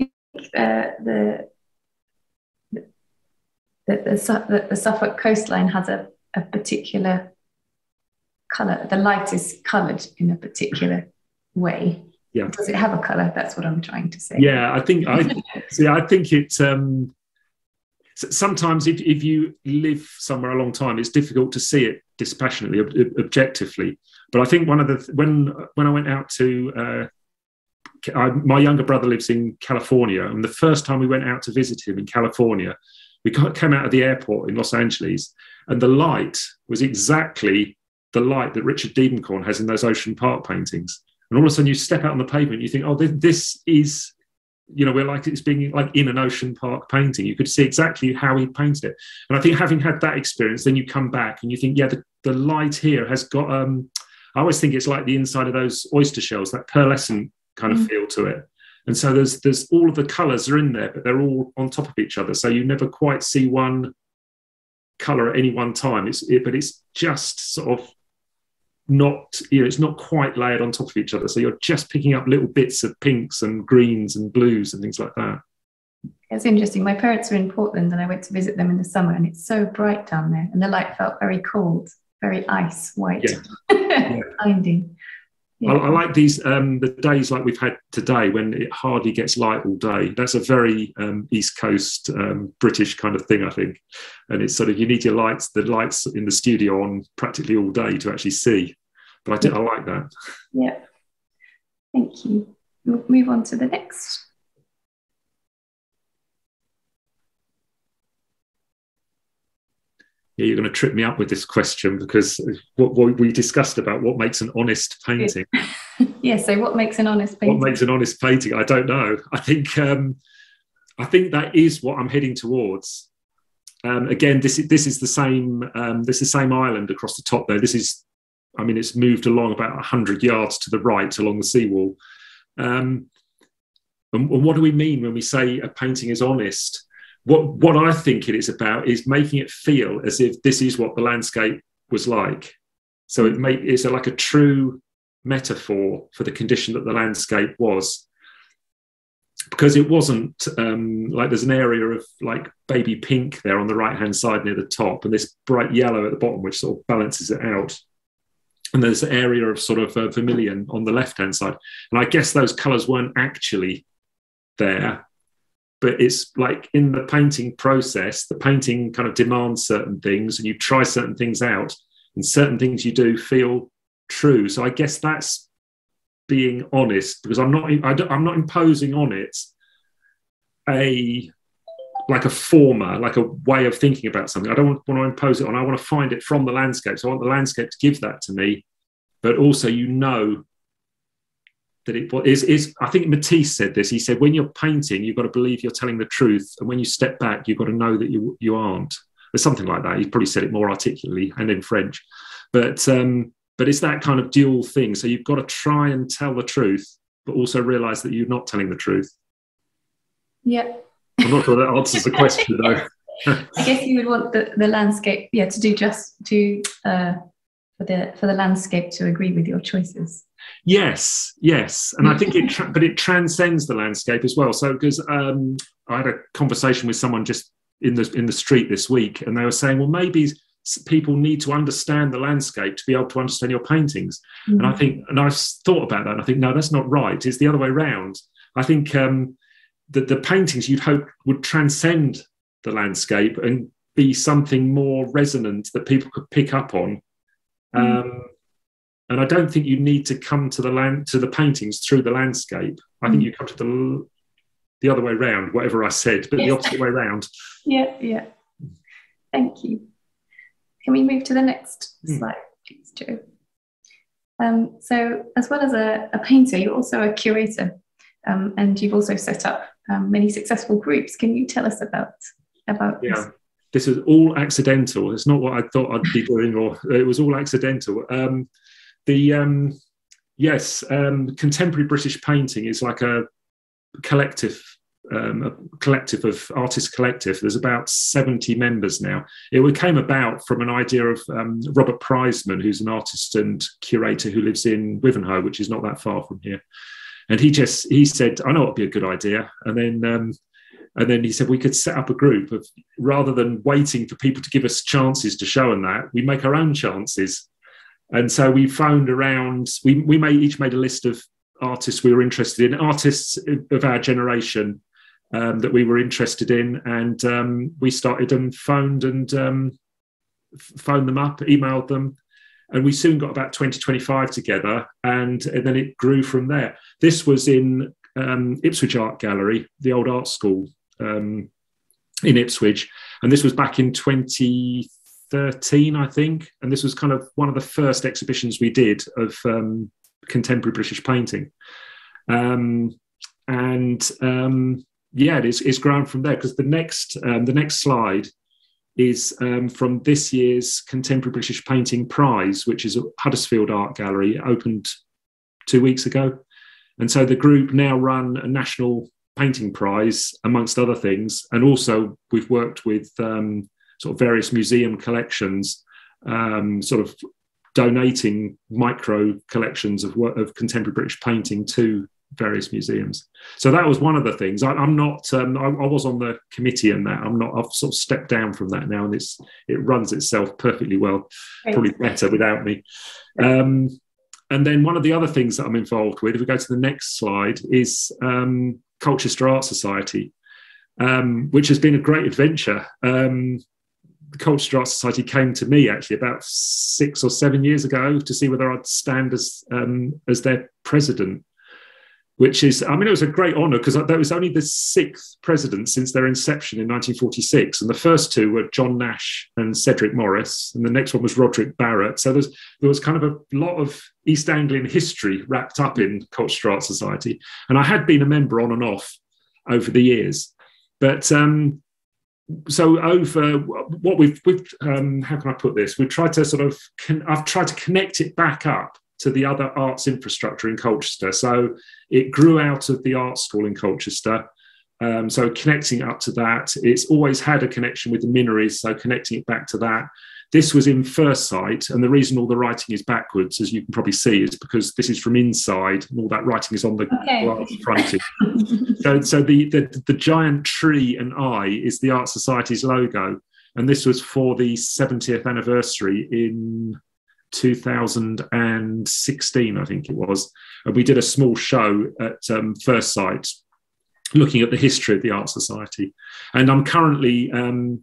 Speaker 1: Uh, the the, the, the, the Suffolk coastline has a a particular color. The light is colored in a particular way.
Speaker 2: Yeah.
Speaker 1: Does it have a color? That's what I'm trying to say.
Speaker 2: Yeah, I think I see. I think it. Um, sometimes if, if you live somewhere a long time, it's difficult to see it dispassionately, ob- objectively. But I think one of the when when I went out to uh, I, my younger brother lives in California, and the first time we went out to visit him in California, we came out of the airport in Los Angeles, and the light was exactly the light that Richard Diebenkorn has in those Ocean Park paintings. And all of a sudden, you step out on the pavement, you think, "Oh, this, is." You know, we're like it's being like in an ocean park painting. You could see exactly how he painted it, and I think having had that experience, then you come back and you think, yeah, the, the light here has got um, I always think it's like the inside of those oyster shells, that pearlescent kind of mm. feel to it. And so there's there's all of the colours are in there, but they're all on top of each other. So you never quite see one colour at any one time. It's it, but it's just sort of not you know it's not quite layered on top of each other. So you're just picking up little bits of pinks and greens and blues and things like that.
Speaker 1: It's interesting. My parents were in Portland and I went to visit them in the summer and it's so bright down there and the light felt very cold very ice white yeah. binding.
Speaker 2: Yeah. I, I, like these um, the days like we've had today when it hardly gets light all day. That's a very um, East Coast um, British kind of thing, I think. And it's sort of you need your lights, the lights in the studio on practically all day to actually see. But I, do, I like that.
Speaker 1: Yeah. Thank you. We'll move on to the next.
Speaker 2: Yeah, you're going to trip me up with this question because what, what we discussed about what makes an honest painting.
Speaker 1: yeah. So what makes an honest painting?
Speaker 2: What makes an honest painting? I don't know. I think um, I think that is what I'm heading towards. Um, again, this is this is the same. Um, this is the same island across the top there. This is, I mean, it's moved along about hundred yards to the right along the seawall. Um, and, and what do we mean when we say a painting is honest? What what I think it is about is making it feel as if this is what the landscape was like. So it make it's a, like a true metaphor for the condition that the landscape was. Because it wasn't um, like there's an area of like baby pink there on the right hand side near the top, and this bright yellow at the bottom, which sort of balances it out. And there's an area of sort of uh, vermilion on the left hand side. And I guess those colors weren't actually there but it's like in the painting process, the painting kind of demands certain things and you try certain things out, and certain things you do feel true. So I guess that's being honest because I'm not I am not imposing on it a like a former, like a way of thinking about something. I don't want, want to impose it on. I want to find it from the landscape. So I want the landscape to give that to me, but also you know that it is, is I think Matisse said this. He said, when you're painting, you've got to believe you're telling the truth. And when you step back, you've got to know that you, you aren't. Or something like that. He probably said it more articulately and in French. But, um, but it's that kind of dual thing. So you've got to try and tell the truth, but also realize that you're not telling the truth.
Speaker 1: Yeah.
Speaker 2: I'm not sure that answers the question, though.
Speaker 1: I guess you would want the, the landscape, yeah, to do just to uh, for the for the landscape to agree with your choices.
Speaker 2: Yes, yes, and I think it, tra- but it transcends the landscape as well. So because um, I had a conversation with someone just in the in the street this week, and they were saying, well, maybe people need to understand the landscape to be able to understand your paintings. Mm-hmm. And I mm-hmm. think, and I've thought about that, and I think no, that's not right. It's the other way around. I think um, that the paintings you'd hope would transcend the landscape and be something more resonant that people could pick up on. Mm-hmm. Um, and I don't think you need to come to the land to the paintings through the landscape. I think mm. you come to the the other way around, whatever I said, but the opposite way around.
Speaker 1: Yeah, yeah. Thank you. Can we move to the next mm. slide, please, Joe? Um, so, as well as a, a, painter, you're also a curator, um, and you've also set up um, many successful groups. Can you tell us about about
Speaker 2: yeah. This? This is all accidental. It's not what I thought I'd be doing, or it was all accidental. Um, the um, yes, um, contemporary British painting is like a collective um, a collective of artist collective. There's about 70 members now. It came about from an idea of um, Robert Priseman, who's an artist and curator who lives in Wivenhoe, which is not that far from here. And he just he said, "I know it'd be a good idea." And then um, and then he said we could set up a group of rather than waiting for people to give us chances to show and that we make our own chances. And so we found around we, we made each made a list of artists we were interested in artists of our generation um, that we were interested in. And um, we started and phoned and um, phoned them up emailed them. And we soon got about 20, 25 together, and, and then it grew from there. This was in um, Ipswich Art Gallery, the old art school um, in Ipswich, and this was back in 2013, I think. And this was kind of one of the first exhibitions we did of um, contemporary British painting. Um, and um, yeah, it's, it's grown from there because the next um, the next slide is um, from this year's Contemporary British Painting Prize, which is Huddersfield Art Gallery. Opened two weeks ago. And so the group now run a national painting prize, amongst other things. And also, we've worked with um, sort of various museum collections, um, sort of donating micro collections of, of contemporary British painting to various museums. So that was one of the things. I, am not. Um, I, I, was on the committee and that. I'm not. I've sort of stepped down from that now, and it's it runs itself perfectly well. Probably better without me. Um, and then one of the other things that I'm involved with, if we go to the next slide, is um, Colchester Art Society, um, which has been a great adventure. Um, the Colchester Art Society came to me actually about six or seven years ago to see whether I'd stand as um, as their president which is, I mean, it was a great honour because that was only the sixth president since their inception in 1946. And the first two were John Nash and Cedric Morris, and the next one was Roderick Barrett. So there was kind of a lot of East Anglian history wrapped up in Colchester Art Society. And I had been a member on and off over the years. But um, so over what we've, we've um, how can I put this? We've tried to sort of, con- I've tried to connect it back up to the other arts infrastructure in Colchester. So it grew out of the art school in Colchester. Um, so connecting up to that, it's always had a connection with the Minories, so connecting it back to that. This was in Firstsite, and the reason all the writing is backwards, as you can probably see, is because this is from inside, and all that writing is on the okay. glass so, so the, the the giant tree and eye is the Art Society's logo, and this was for the 70th anniversary in 2016, I think it was. And we did a small show at um, Firstsite looking at the history of the Art Society. And I'm currently um,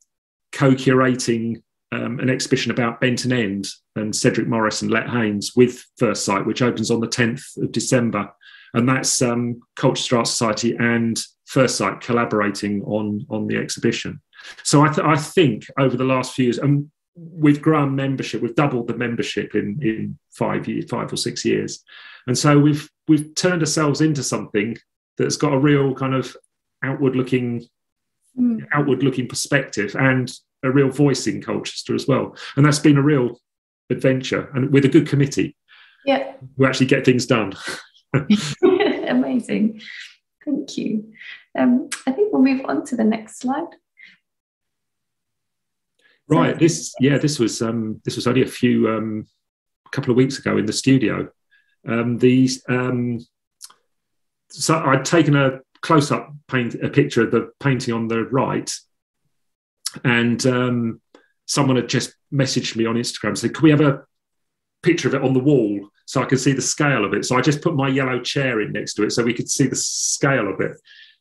Speaker 2: co curating um, an exhibition about Benton End and Cedric Morris and Lett Haines with Firstsite, which opens on the 10th of December. And that's um, Colchester Art Society and First Sight collaborating on, on the exhibition. So I, th- I think over the last few years, and we've grown membership. We've doubled the membership in in five years, five or six years, and so we've we've turned ourselves into something that's got a real kind of outward looking mm. outward looking perspective and a real voice in Colchester as well. And that's been a real adventure, and with a good committee,
Speaker 1: yeah,
Speaker 2: we actually get things done.
Speaker 1: Amazing, thank you. Um, I think we'll move on to the next slide.
Speaker 2: Right. This yeah, this was um, this was only a few um, a couple of weeks ago in the studio. Um, these um, so I'd taken a close up paint a picture of the painting on the right, and um, someone had just messaged me on Instagram said, "Can we have a picture of it on the wall so I can see the scale of it?" So I just put my yellow chair in next to it so we could see the scale of it,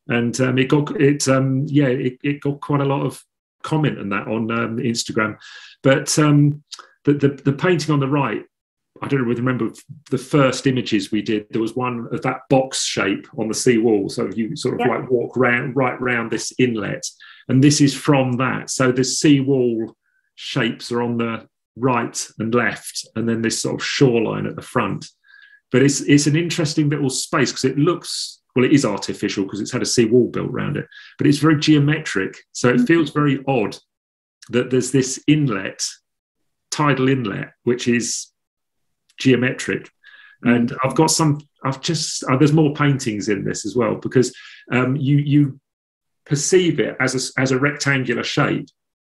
Speaker 2: and um, it got it um, yeah it, it got quite a lot of comment on that on um, Instagram. But um, the, the, the painting on the right, I don't really remember the first images we did. There was one of that box shape on the sea wall, so you sort of yeah. like walk round right round this inlet, and this is from that. So the sea wall shapes are on the right and left, and then this sort of shoreline at the front. But it's it's an interesting little space because it looks well, it is artificial because it's had a sea wall built around it, but it's very geometric. So it feels very odd that there's this inlet, tidal inlet, which is geometric. And I've got some, I've just, uh, there's more paintings in this as well because um, you, you perceive it as a, as a rectangular shape.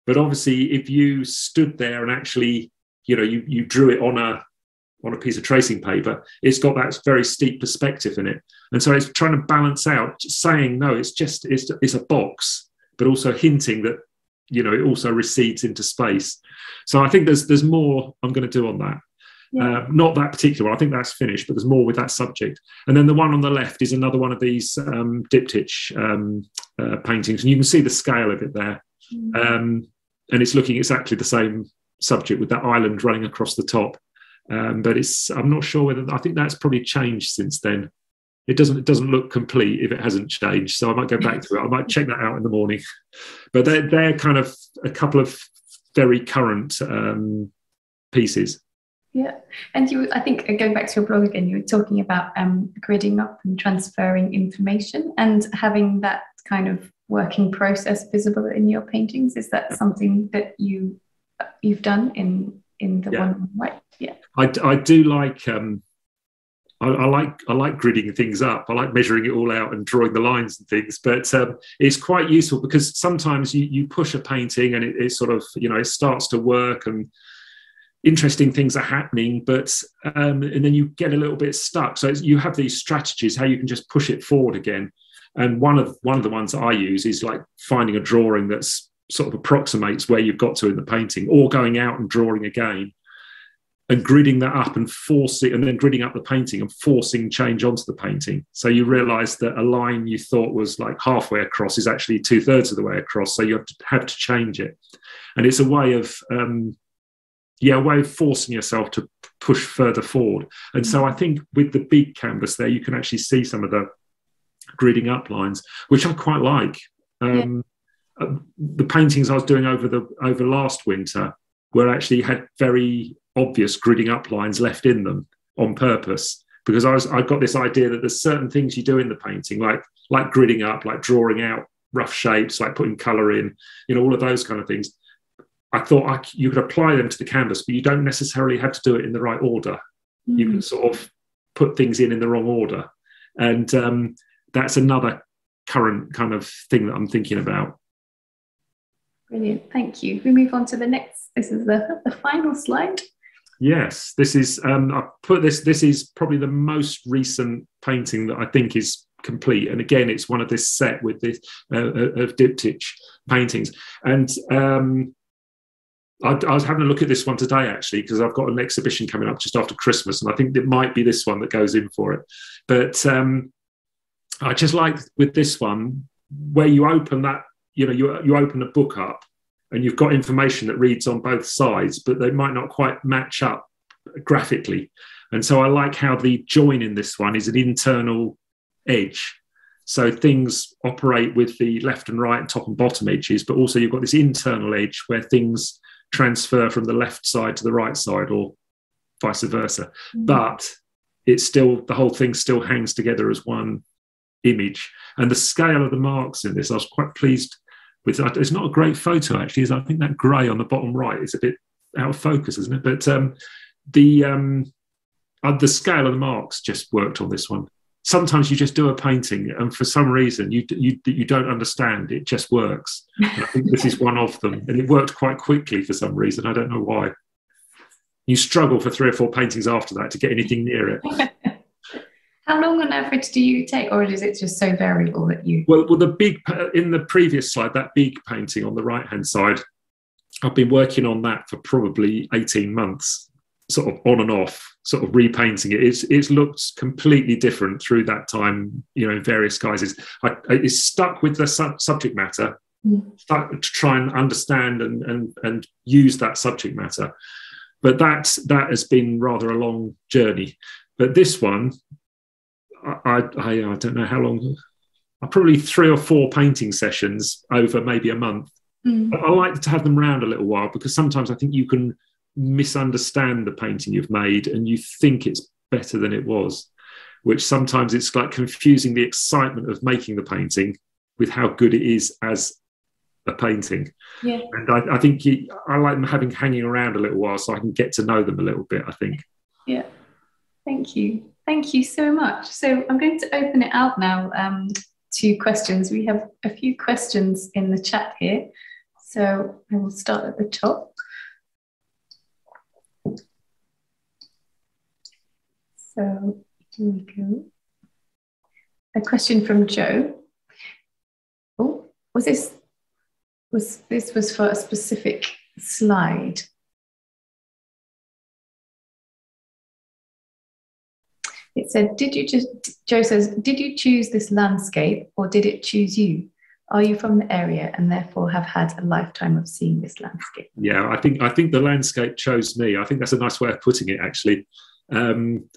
Speaker 2: But obviously, if you stood there and actually, you know, you, you drew it on a on a piece of tracing paper, it's got that very steep perspective in it. And so it's trying to balance out, saying, no, it's just, it's, it's a box, but also hinting that, you know, it also recedes into space. So I think there's, there's more I'm going to do on that. Yeah. Uh, not that particular one. I think that's finished, but there's more with that subject. And then the one on the left is another one of these um, diptych um, uh, paintings, and you can see the scale of it there. Mm. Um, and it's looking exactly the same subject with that island running across the top. Um, but it's I'm not sure whether I think that's probably changed since then. It doesn't it doesn't look complete if it hasn't changed. So I might go back to it. I might check that out in the morning. But they're they're kind of a couple of very current um, pieces.
Speaker 1: Yeah, and you, I think, uh, going back to your blog again, you were talking about um, gridding up and transferring information and having that kind of working process visible in your paintings. Is that something that you you've done in in the yeah. one right? Yeah,
Speaker 2: I, I do like um, I, I, like I like gridding things up. I like measuring it all out and drawing the lines and things. But um, it's quite useful because sometimes you you push a painting and it, it sort of you know it starts to work and interesting things are happening, but um, and then you get a little bit stuck. So you have these strategies how you can just push it forward again. And one of one of the ones that I use is like finding a drawing that's sort of approximates where you've got to in the painting, or going out and drawing again and gridding that up and forcing and then gridding up the painting and forcing change onto the painting so you realize that a line you thought was like halfway across is actually two-thirds of the way across so you have to have to change it and it's a way of um, yeah, a way of forcing yourself to push further forward. And so I think with the big canvas there, you can actually see some of the gridding up lines, which I quite like. Um, yeah. Uh, the paintings I was doing over the over last winter were actually had very obvious gridding up lines left in them on purpose because I was I got this idea that there's certain things you do in the painting like like gridding up, like drawing out rough shapes, like putting color in, you know, all of those kind of things I thought I, you could apply them to the canvas, but you don't necessarily have to do it in the right order. Mm. You can hmm. sort of put things in in the wrong order, and um, that's another current kind of thing that I'm thinking about.
Speaker 1: Brilliant, thank you. We move on to the next. This is the, the final slide.
Speaker 2: Yes, this is. Um, I put this. This is probably the most recent painting that I think is complete. And again, it's one of this set with this uh, uh of diptych paintings. And um, I, I, was having a look at this one today actually because I've got an exhibition coming up just after Christmas, and I think it might be this one that goes in for it. But um, I just like with this one where you open that, you know, you you open a book up and you've got information that reads on both sides, but they might not quite match up graphically. And so I like how the join in this one is an internal edge. So things operate with the left and right and top and bottom edges, but also you've got this internal edge where things transfer from the left side to the right side or vice versa. Mm-hmm. But it's still the whole thing still hangs together as one image. And the scale of the marks in this, I was quite pleased It's not a great photo actually. Is I think that grey on the bottom right is a bit out of focus, isn't it? But um, the um, uh, the scale of the marks just worked on this one. Sometimes you just do a painting and for some reason you you you don't understand. It just works. And i think this is one of them. And it worked quite quickly for some reason. I don't know why. You struggle for three or four paintings after that to get anything near it
Speaker 1: how long on average do you take or is it just so variable that you
Speaker 2: well well the big in the previous slide that big painting on the right hand side i've been working on that for probably 18 months sort of on and off, sort of repainting it. It's it's looked completely different through that time, you know, in various guises. I, it's stuck with the su- subject matter, mm. stuck to try and understand and, and and use that subject matter. But that that has been rather a long journey. But this one, I I, I don't know how long. Probably three or four painting sessions over maybe a month. Mm. I like to have them around a little while because sometimes I think you can misunderstand the painting you've made and you think it's better than it was, which sometimes it's like confusing the excitement of making the painting with how good it is as a painting.
Speaker 1: Yeah.
Speaker 2: And I, I think you, I like them having hanging around a little while so I can get to know them a little bit, I think.
Speaker 1: Yeah. Thank you. Thank you so much. So I'm going to open it out now um, to questions. We have a few questions in the chat here. So I will start at the top. So here we go. A question from Joe. Oh, was this was this was for a specific slide? It said, "Did you just?" Joe says, "Did you choose this landscape, or did it choose you? Are you from the area and therefore have had a lifetime of seeing this landscape?
Speaker 2: Yeah, I think I think the landscape chose me. I think that's a nice way of putting it. Actually, um,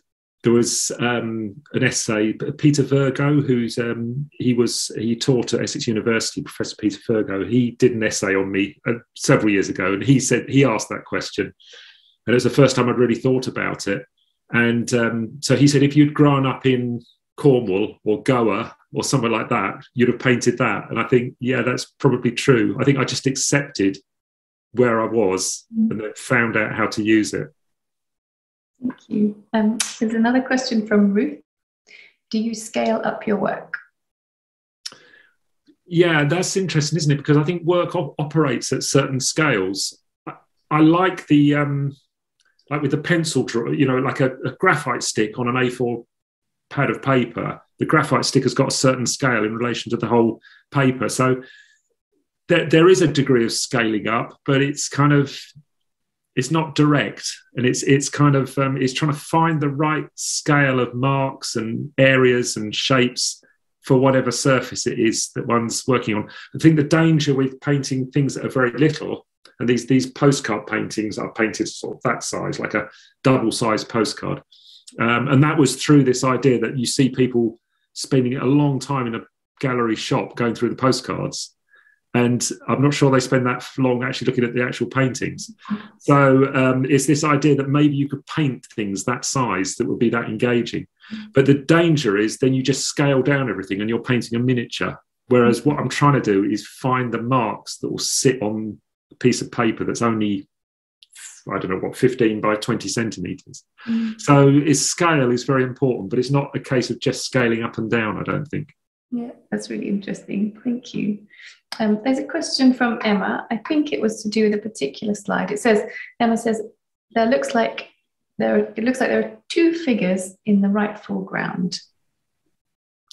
Speaker 2: there was um, an essay. Peter Vergo, who's um, he was he taught at Essex University. Professor Peter Vergo. He did an essay on me uh, several years ago, and he said he asked that question, and it was the first time I'd really thought about it. And um, so he said, if you'd grown up in Cornwall or Goa or somewhere like that, you'd have painted that. And I think, yeah, that's probably true. I think I just accepted where I was mm. and then found out how to use it.
Speaker 1: Thank you. Um, there's another question from Ruth. Do you scale up your work?
Speaker 2: Yeah, that's interesting, isn't it? Because I think work op- operates at certain scales. I, I like the um, like with the pencil draw, you know, like a, a graphite stick on an A4 pad of paper, the graphite stick has got a certain scale in relation to the whole paper. So there, there is a degree of scaling up, but it's kind of it's not direct, and it's it's kind of um, it's trying to find the right scale of marks and areas and shapes for whatever surface it is that one's working on. I think the danger with painting things that are very little and these these postcard paintings are painted sort of that size, like a double sized postcard. Um, and that was through this idea that you see people spending a long time in a gallery shop going through the postcards. And I'm not sure they spend that long actually looking at the actual paintings. So um, it's this idea that maybe you could paint things that size that would be that engaging. But the danger is then you just scale down everything and you're painting a miniature. Whereas what I'm trying to do is find the marks that will sit on piece of paper that's only I don't know what 15 by 20 centimeters. Mm. So its scale is very important, but it's not a case of just scaling up and down. I don't think.
Speaker 1: Yeah, that's really interesting. Thank you. Um, there's a question from Emma. I think it was to do with a particular slide. It says Emma says there looks like there it looks like there are two figures in the right foreground.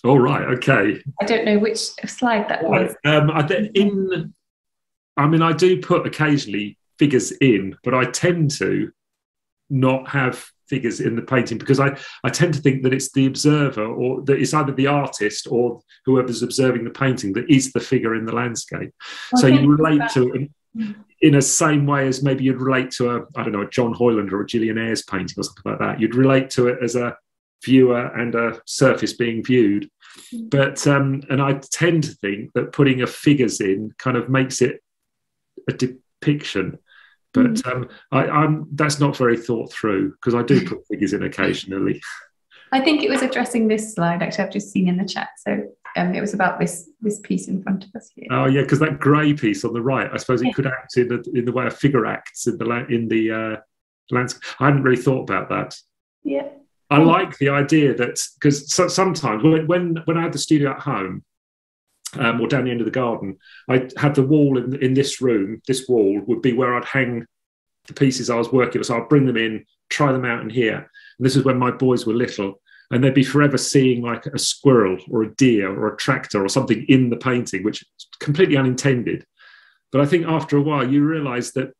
Speaker 2: All right. Okay.
Speaker 1: I don't know which slide that was.
Speaker 2: Um, in I mean, I do put occasionally figures in, but I tend to not have figures in the painting because I, I tend to think that it's the observer or that it's either the artist or whoever's observing the painting that is the figure in the landscape. Okay. So you relate to it in, in a same way as maybe you'd relate to a, I don't know, a John Hoyland or a Gillian Ayres painting or something like that. You'd relate to it as a viewer and a surface being viewed. Mm. But, um, and I tend to think that putting a figures in kind of makes it a depiction. But mm. um, I, I'm, that's not very thought through because I do put figures in occasionally.
Speaker 1: I think it was addressing this slide. Actually, I've just seen in the chat. So um, it was about this this piece in front of us here.
Speaker 2: Oh yeah, because that grey piece on the right, I suppose it yeah. could act in the in the way a figure acts in the in the uh, landscape. I hadn't really thought about that.
Speaker 1: Yeah.
Speaker 2: I like the idea that because so, sometimes when, when when I had the studio at home, um, or down the end of the garden. I had the wall in, in this room. This wall would be where I'd hang the pieces I was working with. So I'd bring them in, try them out in here. And this is when my boys were little. And they'd be forever seeing like a squirrel or a deer or a tractor or something in the painting, which is completely unintended. But I think after a while, you realize that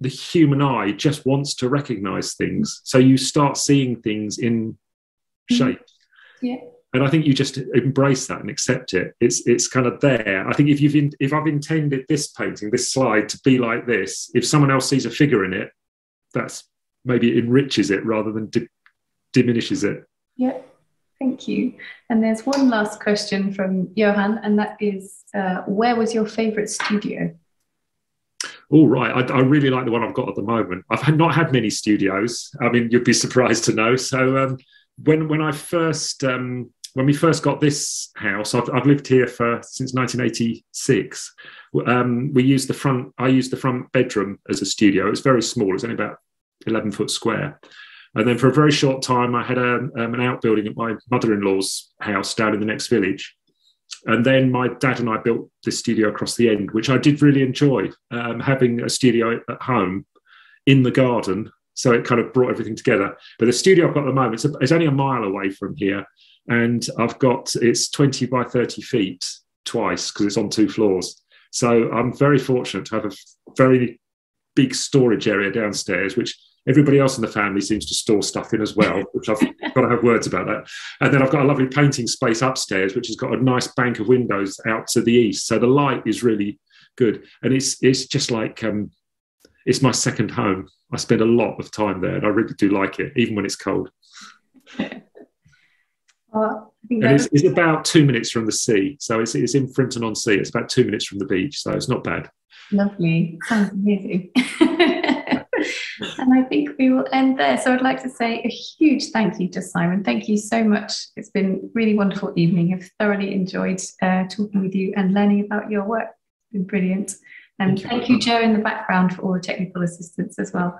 Speaker 2: the human eye just wants to recognize things. So you start seeing things in mm-hmm. shape.
Speaker 1: Yeah
Speaker 2: and I think you just embrace that and accept it. It's it's kind of there. I think if you've in, if I've intended this painting, this slide to be like this, if someone else sees a figure in it, that's maybe it enriches it rather than di- diminishes it.
Speaker 1: Yeah, thank you. And there's one last question from Johan, and that is, uh, where was your favourite studio?
Speaker 2: All right, I, I, really like the one I've got at the moment. I've not had many studios. I mean, you'd be surprised to know. So um, when when I first um, when we first got this house, I've, I've lived here for since 1986. Um, we used the front. I used the front bedroom as a studio. It was very small. It was only about 11 foot square. And then for a very short time, I had a, um, an outbuilding at my mother-in-law's house down in the next village. And then my dad and I built this studio across the end, which I did really enjoy um, having a studio at home in the garden. So it kind of brought everything together. But the studio I've got at the moment, it's, a, it's only a mile away from here and I've got it's 20 by 30 feet twice because it's on two floors. So I'm very fortunate to have a very big storage area downstairs, which Everybody else in the family seems to store stuff in as well, which I've got to have words about that. And then I've got a lovely painting space upstairs, which has got a nice bank of windows out to the east. So the light is really good, and it's it's just like um, it's my second home. I spend a lot of time there, and I really do like it, even when it's cold. and it's, it's, about two minutes from the sea, so it's it's in Frinton on Sea. It's about two minutes from the beach, so it's not bad.
Speaker 1: Lovely, sounds amazing. and I think we will end there. So I'd like to say a huge thank you to Simon. Thank you so much. It's been really wonderful evening. I've thoroughly enjoyed uh, talking with you and learning about your work. It's been brilliant. And thank, thank you, Joe, in the background for all the technical assistance as well.